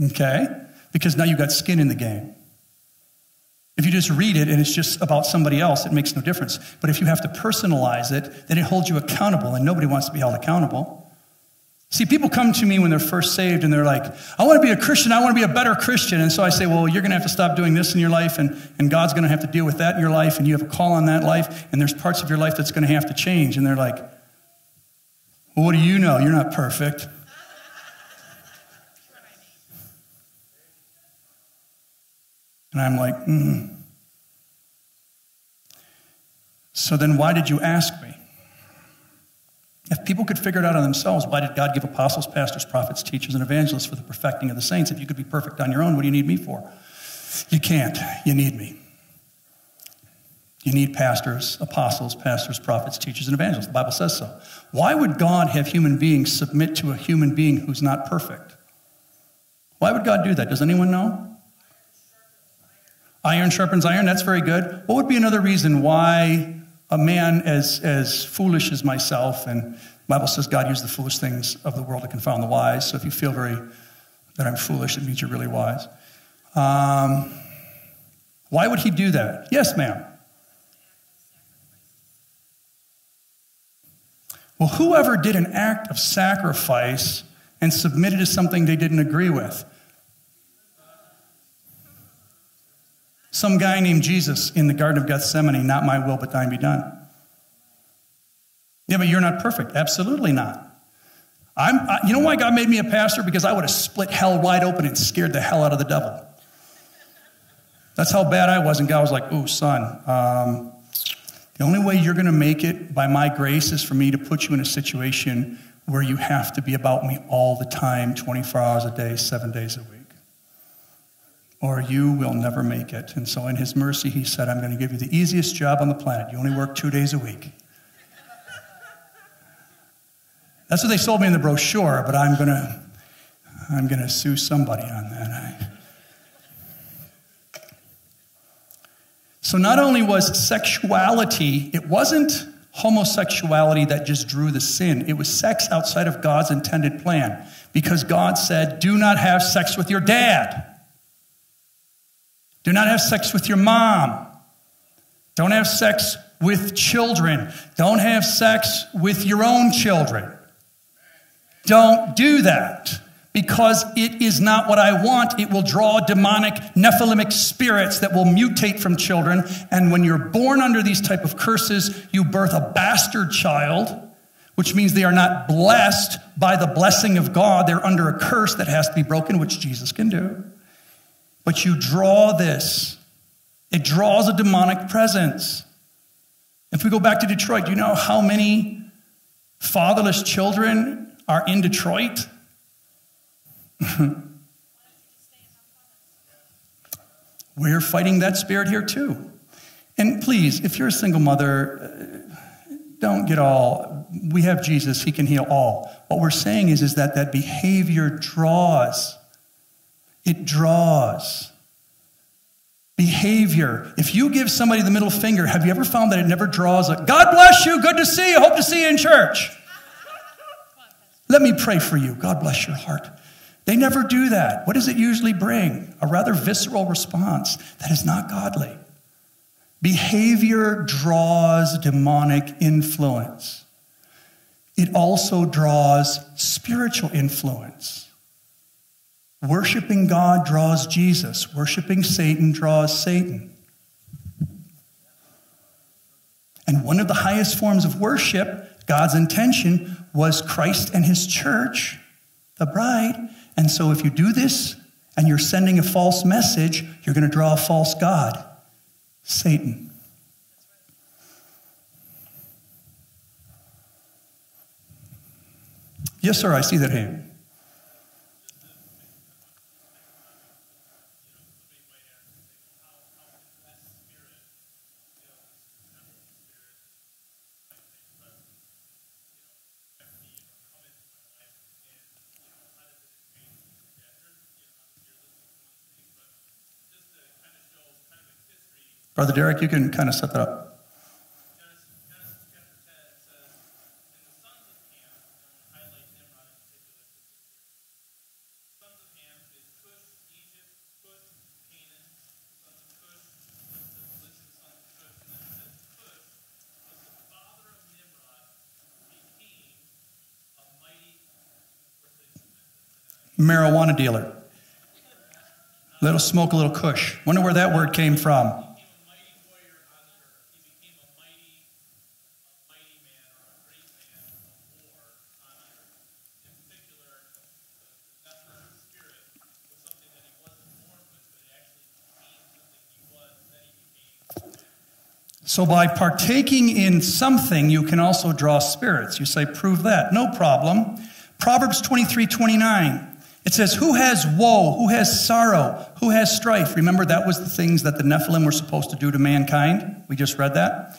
okay? Because now you've got skin in the game. If you just read it and it's just about somebody else, it makes no difference. But if you have to personalize it, then it holds you accountable, and nobody wants to be held accountable. See, people come to me when they're first saved and they're like, I want to be a Christian. I want to be a better Christian. And so I say, Well, you're going to have to stop doing this in your life, and, and God's going to have to deal with that in your life, and you have a call on that life, and there's parts of your life that's going to have to change. And they're like, Well, what do you know? You're not perfect. And I'm like, hmm. So then why did you ask me? If people could figure it out on themselves, why did God give apostles, pastors, prophets, teachers, and evangelists for the perfecting of the saints? If you could be perfect on your own, what do you need me for? You can't. You need me. You need pastors, apostles, pastors, prophets, teachers, and evangelists. The Bible says so. Why would God have human beings submit to a human being who's not perfect? Why would God do that? Does anyone know? Iron sharpens iron. That's very good. What would be another reason why a man as, as foolish as myself, and the Bible says God used the foolish things of the world to confound the wise. So if you feel very that I'm foolish, it means you're really wise. Um, why would he do that? Yes, ma'am. Well, whoever did an act of sacrifice and submitted to something they didn't agree with? Some guy named Jesus in the Garden of Gethsemane, not my will, but thine be done. Yeah, but you're not perfect. Absolutely not. I'm, I, you know why God made me a pastor? Because I would have split hell wide open and scared the hell out of the devil. That's how bad I was. And God was like, oh, son, um, the only way you're going to make it by my grace is for me to put you in a situation where you have to be about me all the time, 24 hours a day, seven days a week or you will never make it. And so, in his mercy, he said, I'm going to give you the easiest job on the planet. You only work two days a week. That's what they sold me in the brochure, but I'm going to, I'm going to sue somebody on that. I... So, not only was sexuality, it wasn't homosexuality that just drew the sin, it was sex outside of God's intended plan. Because God said, Do not have sex with your dad. Do not have sex with your mom. Don't have sex with children. Don't have sex with your own children. Don't do that because it is not what I want. It will draw demonic Nephilimic spirits that will mutate from children. And when you're born under these type of curses, you birth a bastard child, which means they are not blessed by the blessing of God. They're under a curse that has to be broken, which Jesus can do. But you draw this, it draws a demonic presence. If we go back to Detroit, do you know how many fatherless children are in Detroit? We're fighting that spirit here too. And please, if you're a single mother, uh, don't get all, we have Jesus, he can heal all. What we're saying is, is that that behavior draws it draws. Behavior. If you give somebody the middle finger, have you ever found that it never draws a God bless you, good to see you, hope to see you in church? Let me pray for you. God bless your heart. They never do that. What does it usually bring? A rather visceral response that is not godly. Behavior draws demonic influence. It also draws spiritual influence. Worshiping God draws Jesus, worshiping Satan draws Satan. And one of the highest forms of worship, God's intention, was Christ and his church, the bride. And so if you do this and you're sending a false message, you're going to draw a false God, Satan. Yes, sir, I see that hand. Brother Derek, you can kind of set that up. marijuana dealer. Little smoke a little kush. Wonder where that word came from. So, by partaking in something, you can also draw spirits. You say, prove that. No problem. Proverbs 23 29. It says, Who has woe? Who has sorrow? Who has strife? Remember, that was the things that the Nephilim were supposed to do to mankind. We just read that.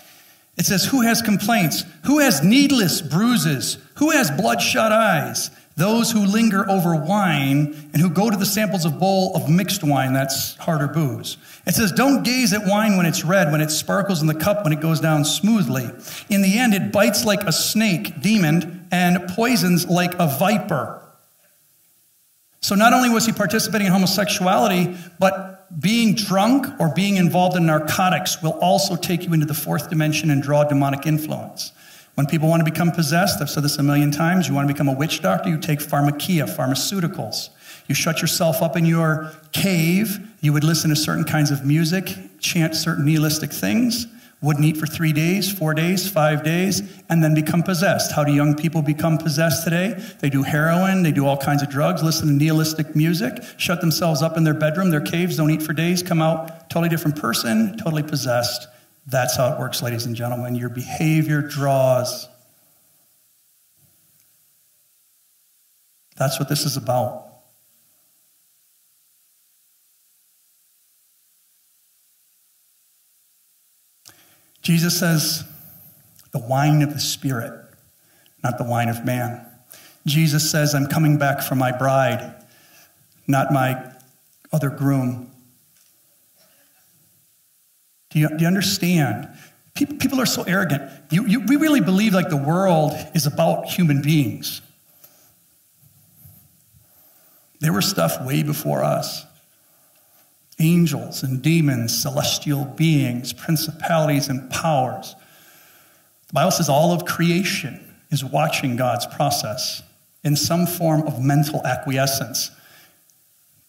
It says, Who has complaints? Who has needless bruises? Who has bloodshot eyes? Those who linger over wine and who go to the samples of bowl of mixed wine, that's harder booze. It says, Don't gaze at wine when it's red, when it sparkles in the cup, when it goes down smoothly. In the end, it bites like a snake, demon, and poisons like a viper. So not only was he participating in homosexuality, but being drunk or being involved in narcotics will also take you into the fourth dimension and draw demonic influence. When people want to become possessed, I've said this a million times, you want to become a witch doctor, you take pharmakia, pharmaceuticals. You shut yourself up in your cave, you would listen to certain kinds of music, chant certain nihilistic things, wouldn't eat for three days, four days, five days, and then become possessed. How do young people become possessed today? They do heroin, they do all kinds of drugs, listen to nihilistic music, shut themselves up in their bedroom, their caves, don't eat for days, come out totally different person, totally possessed. That's how it works, ladies and gentlemen. Your behavior draws. That's what this is about. Jesus says, the wine of the Spirit, not the wine of man. Jesus says, I'm coming back for my bride, not my other groom. Do you, do you understand? People, are so arrogant. You, you, we really believe like the world is about human beings. There was stuff way before us angels and demons, celestial beings, principalities and powers. The Bible says all of creation is watching God's process in some form of mental acquiescence.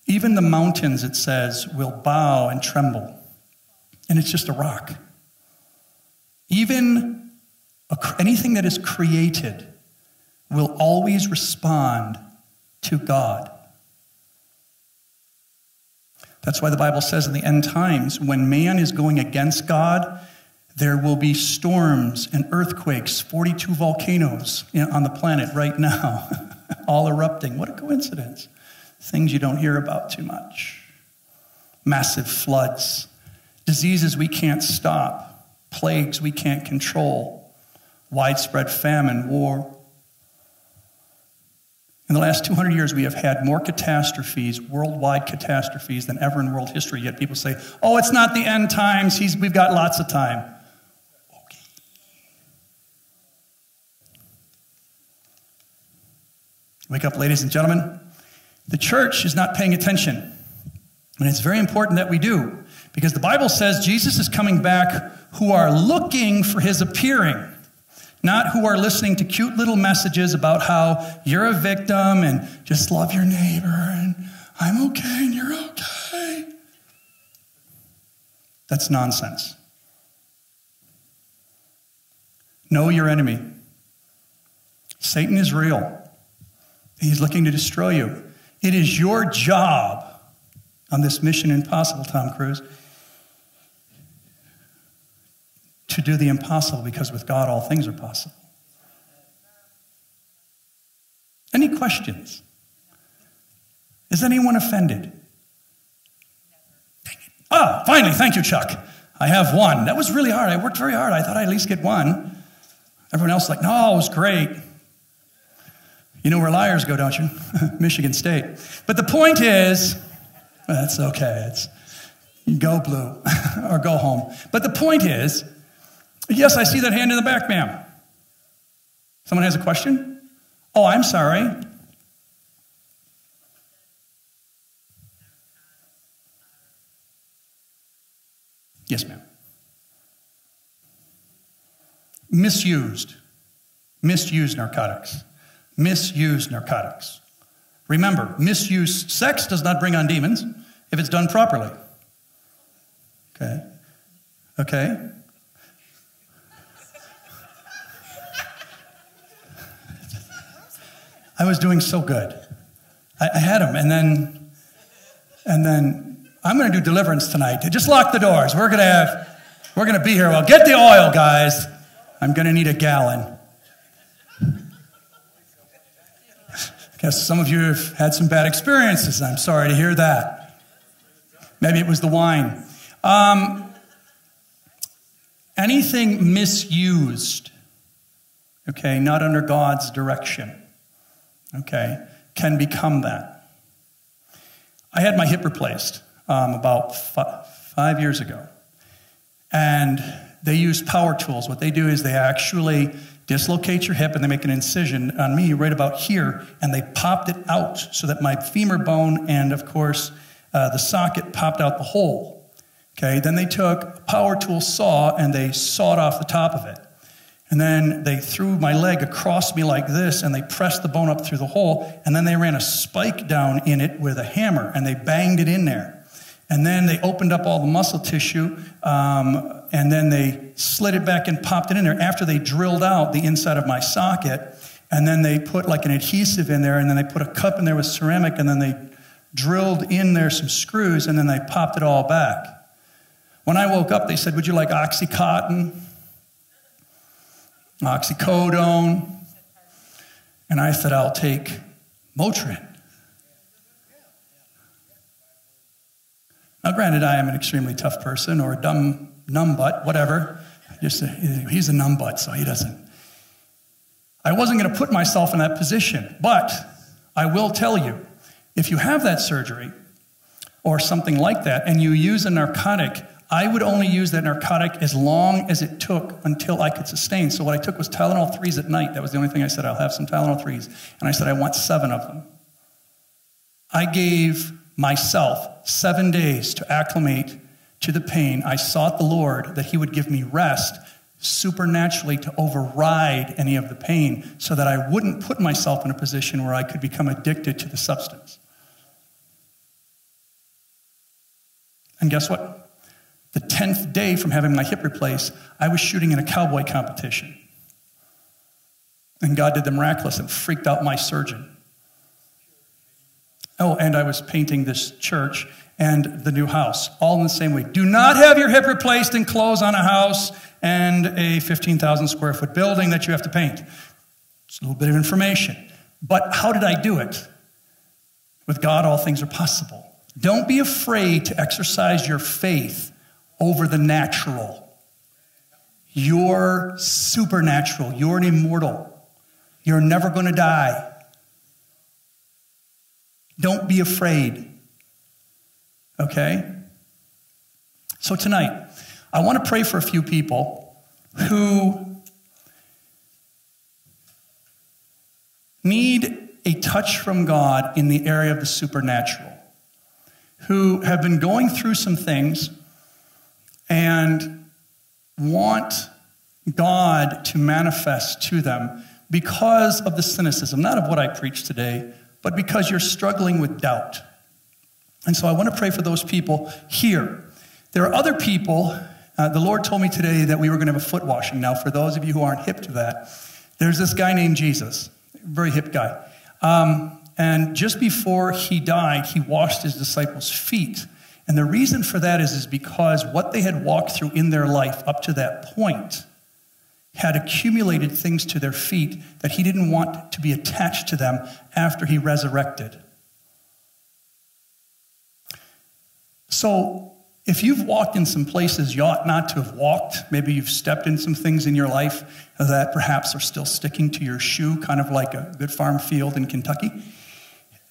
Even the mountains, it says, will bow and tremble, and it's just a rock. Even anything that is created will always respond to God. That's why the Bible says in the end times, when man is going against God, there will be storms and earthquakes, 42 volcanoes on the planet right now, all erupting. What a coincidence. Things you don't hear about too much. Massive floods, diseases we can't stop, plagues we can't control, widespread famine, war, in the last 200 years, we have had more catastrophes, worldwide catastrophes, than ever in world history. Yet people say, oh, it's not the end times. He's, we've got lots of time. Okay. Wake up, ladies and gentlemen. The church is not paying attention. And it's very important that we do. Because the Bible says Jesus is coming back who are looking for his appearing not who are listening to cute little messages about how you're a victim and just love your neighbor and I'm okay and you're okay. That's nonsense. Know your enemy. Satan is real. He's looking to destroy you. It is your job on this mission impossible, Tom Cruise, to do the impossible because with God all things are possible. Any questions? Is anyone offended? Ah, finally, thank you, Chuck. I have one. That was really hard. I worked very hard. I thought I'd at least get one. Everyone else like, no, it was great. You know where liars go, don't you? Michigan State. But the point is, that's okay. It's go blue or go home. But the point is, yes, I see that hand in the back, ma'am. Someone has a question? Oh, I'm sorry. Yes, ma'am. Misused. Misused narcotics. Misused narcotics. Remember, misuse sex does not bring on demons if it's done properly. Okay? Okay? I was doing so good. I, I had him, and then, and then I'm going to do deliverance tonight. Just lock the doors. We're going to have, we're going to be here. Well, get the oil, guys. I'm going to need a gallon. I Guess some of you have had some bad experiences. I'm sorry to hear that. Maybe it was the wine. Um, anything misused, okay, not under God's direction okay, can become that. I had my hip replaced um, about five years ago. And they use power tools. What they do is they actually dislocate your hip and they make an incision on me right about here, and they popped it out so that my femur bone and, of course, uh, the socket popped out the hole. Okay, then they took a power tool saw and they sawed off the top of it. And then they threw my leg across me like this and they pressed the bone up through the hole. And then they ran a spike down in it with a hammer and they banged it in there. And then they opened up all the muscle tissue um, and then they slid it back and popped it in there after they drilled out the inside of my socket. And then they put like an adhesive in there and then they put a cup in there with ceramic and then they drilled in there some screws and then they popped it all back. When I woke up, they said, Would you like Oxycontin? Oxycodone. And I said, I'll take Motrin. Now, granted, I am an extremely tough person or a dumb numbbutt, whatever. Just a, he's a numbbutt, so he doesn't. I wasn't going to put myself in that position, but I will tell you if you have that surgery or something like that and you use a narcotic I would only use that narcotic as long as it took until I could sustain. So what I took was Tylenol 3s at night. That was the only thing I said. I'll have some Tylenol 3s. And I said, I want seven of them. I gave myself seven days to acclimate to the pain. I sought the Lord that He would give me rest supernaturally to override any of the pain so that I wouldn't put myself in a position where I could become addicted to the substance. And guess what? The 10th day from having my hip replaced, I was shooting in a cowboy competition. And God did the miraculous and freaked out my surgeon. Oh, and I was painting this church and the new house, all in the same week. Do not have your hip replaced and close on a house and a 15,000 square foot building that you have to paint. It's a little bit of information. But how did I do it? With God, all things are possible. Don't be afraid to exercise your faith over the natural. You're supernatural. You're an immortal. You're never going to die. Don't be afraid. Okay? So tonight, I want to pray for a few people who need a touch from God in the area of the supernatural, who have been going through some things and want God to manifest to them because of the cynicism, not of what I preach today, but because you're struggling with doubt. And so I want to pray for those people here. There are other people Uh, the Lord told me today that we were going to have a foot washing. Now, for those of you who aren't hip to that, there's this guy named Jesus, very hip guy. Um, and just before he died, he washed his disciples' feet. And the reason for that is, is because what they had walked through in their life up to that point had accumulated things to their feet that he didn't want to be attached to them after he resurrected. So, if you've walked in some places you ought not to have walked, maybe you've stepped in some things in your life that perhaps are still sticking to your shoe, kind of like a good farm field in Kentucky,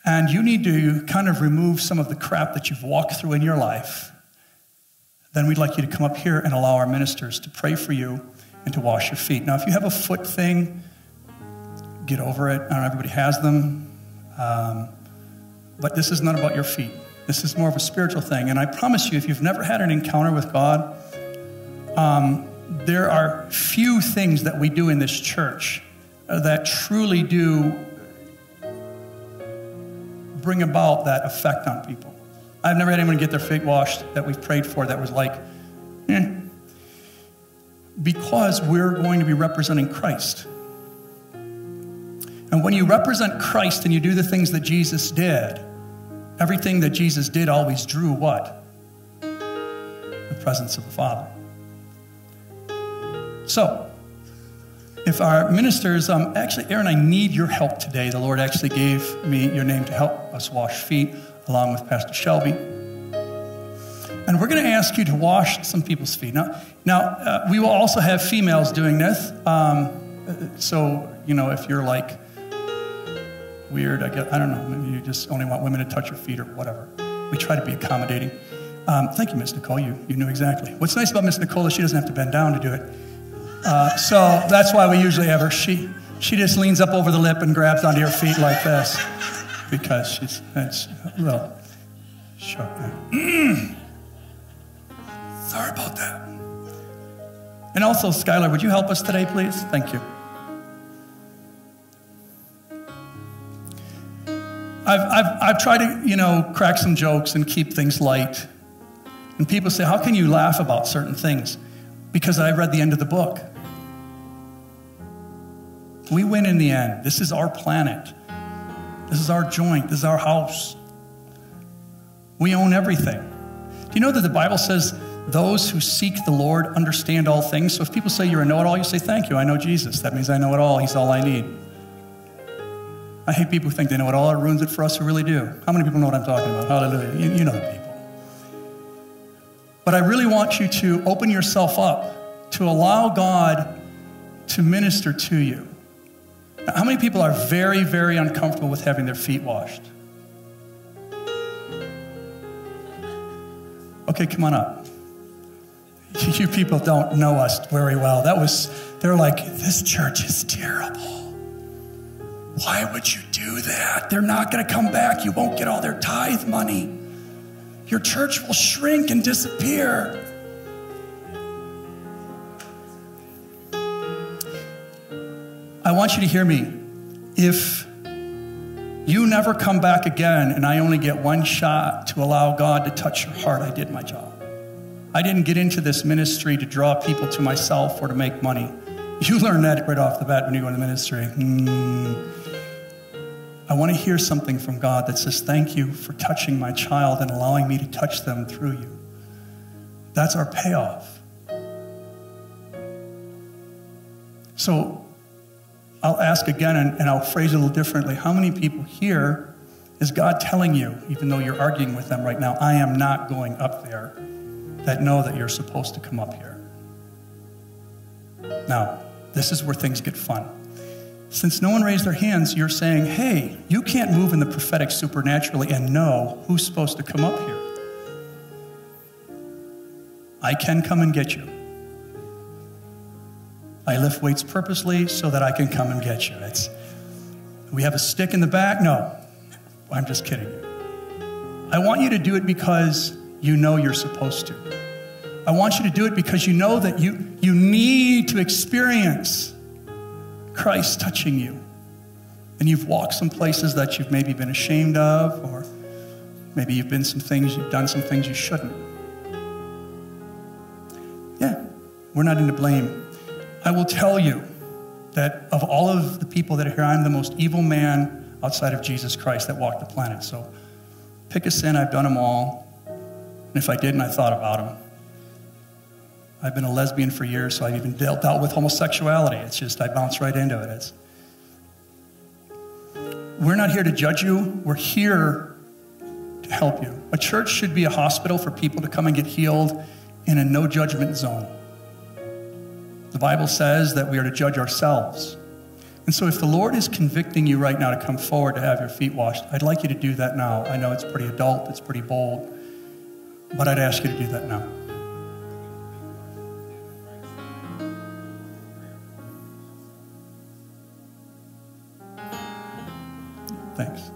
and you need to kind of remove some of the crap that you've walked through in your life, then we'd like you to come up here and allow our ministers to pray for you and to wash your feet. Now, if you have a foot thing, get over it. I know everybody has them. Um, but this is not about your feet. This is more of a spiritual thing. And I promise you, if you've never had an encounter with God, um, there are few things that we do in this church that truly do bring about that effect on people. I've never had anyone get their feet washed that we've prayed for that was like, eh, because we're going to be representing Christ. And when you represent Christ and you do the things that Jesus did, everything that Jesus did always drew what? The presence of the Father. So, if our ministers, um, actually, Aaron, I need your help today. The Lord actually gave me your name to help us wash feet, along with Pastor Shelby. And we're going to ask you to wash some people's feet. Now, now uh, we will also have females doing this. Um, so, you know, if you're like weird, I guess, I don't know, maybe you just only want women to touch your feet or whatever. We try to be accommodating. Um, thank you, Miss Nicole. You, you knew exactly. What's nice about Miss Nicole is she doesn't have to bend down to do it. Uh, so that's why we usually have her. She, she just leans up over the lip and grabs onto her feet like this because she's it's a little short. Sorry about that. And also, Skylar, would you help us today, please? Thank you. I've, I've, I've tried to, you know, crack some jokes and keep things light. And people say, How can you laugh about certain things? Because I read the end of the book. We win in the end. This is our planet. This is our joint. This is our house. We own everything. Do you know that the Bible says those who seek the Lord understand all things. So if people say you're a know it all, you say, Thank you, I know Jesus. That means I know it all. He's all I need. I hate people who think they know it all. It ruins it for us who really do. How many people know what I'm talking about? Hallelujah. You, you know the people. But I really want you to open yourself up to allow God to minister to you. Now, how many people are very, very uncomfortable with having their feet washed? Okay, come on up. You people don't know us very well. That was, they're like, this church is terrible. Why would you do that? They're not going to come back. You won't get all their tithe money. Your church will shrink and disappear. I want you to hear me. If you never come back again and I only get one shot to allow God to touch your heart, I did my job. I didn't get into this ministry to draw people to myself or to make money. You learn that right off the bat when you go into ministry. Mm. I want to hear something from God that says, Thank you for touching my child and allowing me to touch them through you. That's our payoff. So I'll ask again and, and I'll phrase it a little differently. How many people here is God telling you, even though you're arguing with them right now, I am not going up there? that know that you're supposed to come up here. Now, this is where things get fun. Since no one raised their hands, you're saying, hey, you can't move in the prophetic supernaturally and know who's supposed to come up here. I can come and get you. I lift weights purposely so that I can come and get you. It's, we have a stick in the back? No, I'm just kidding. I want you to do it because you know you're supposed to. I want you to do it because you know that you, you need to experience Christ touching you. And you've walked some places that you've maybe been ashamed of, or maybe you've been some things, you've done some things you shouldn't. Yeah, we're not into blame. I will tell you that of all of the people that are here, I'm the most evil man outside of Jesus Christ that walked the planet. So pick a sin, I've done them all. And if I didn't, I thought about them. I've been a lesbian for years, so I've even dealt, dealt with homosexuality. It's just, I bounce right into it. It's, we're not here to judge you, we're here to help you. A church should be a hospital for people to come and get healed in a no judgment zone. The Bible says that we are to judge ourselves. And so, if the Lord is convicting you right now to come forward to have your feet washed, I'd like you to do that now. I know it's pretty adult, it's pretty bold, but I'd ask you to do that now. Thanks.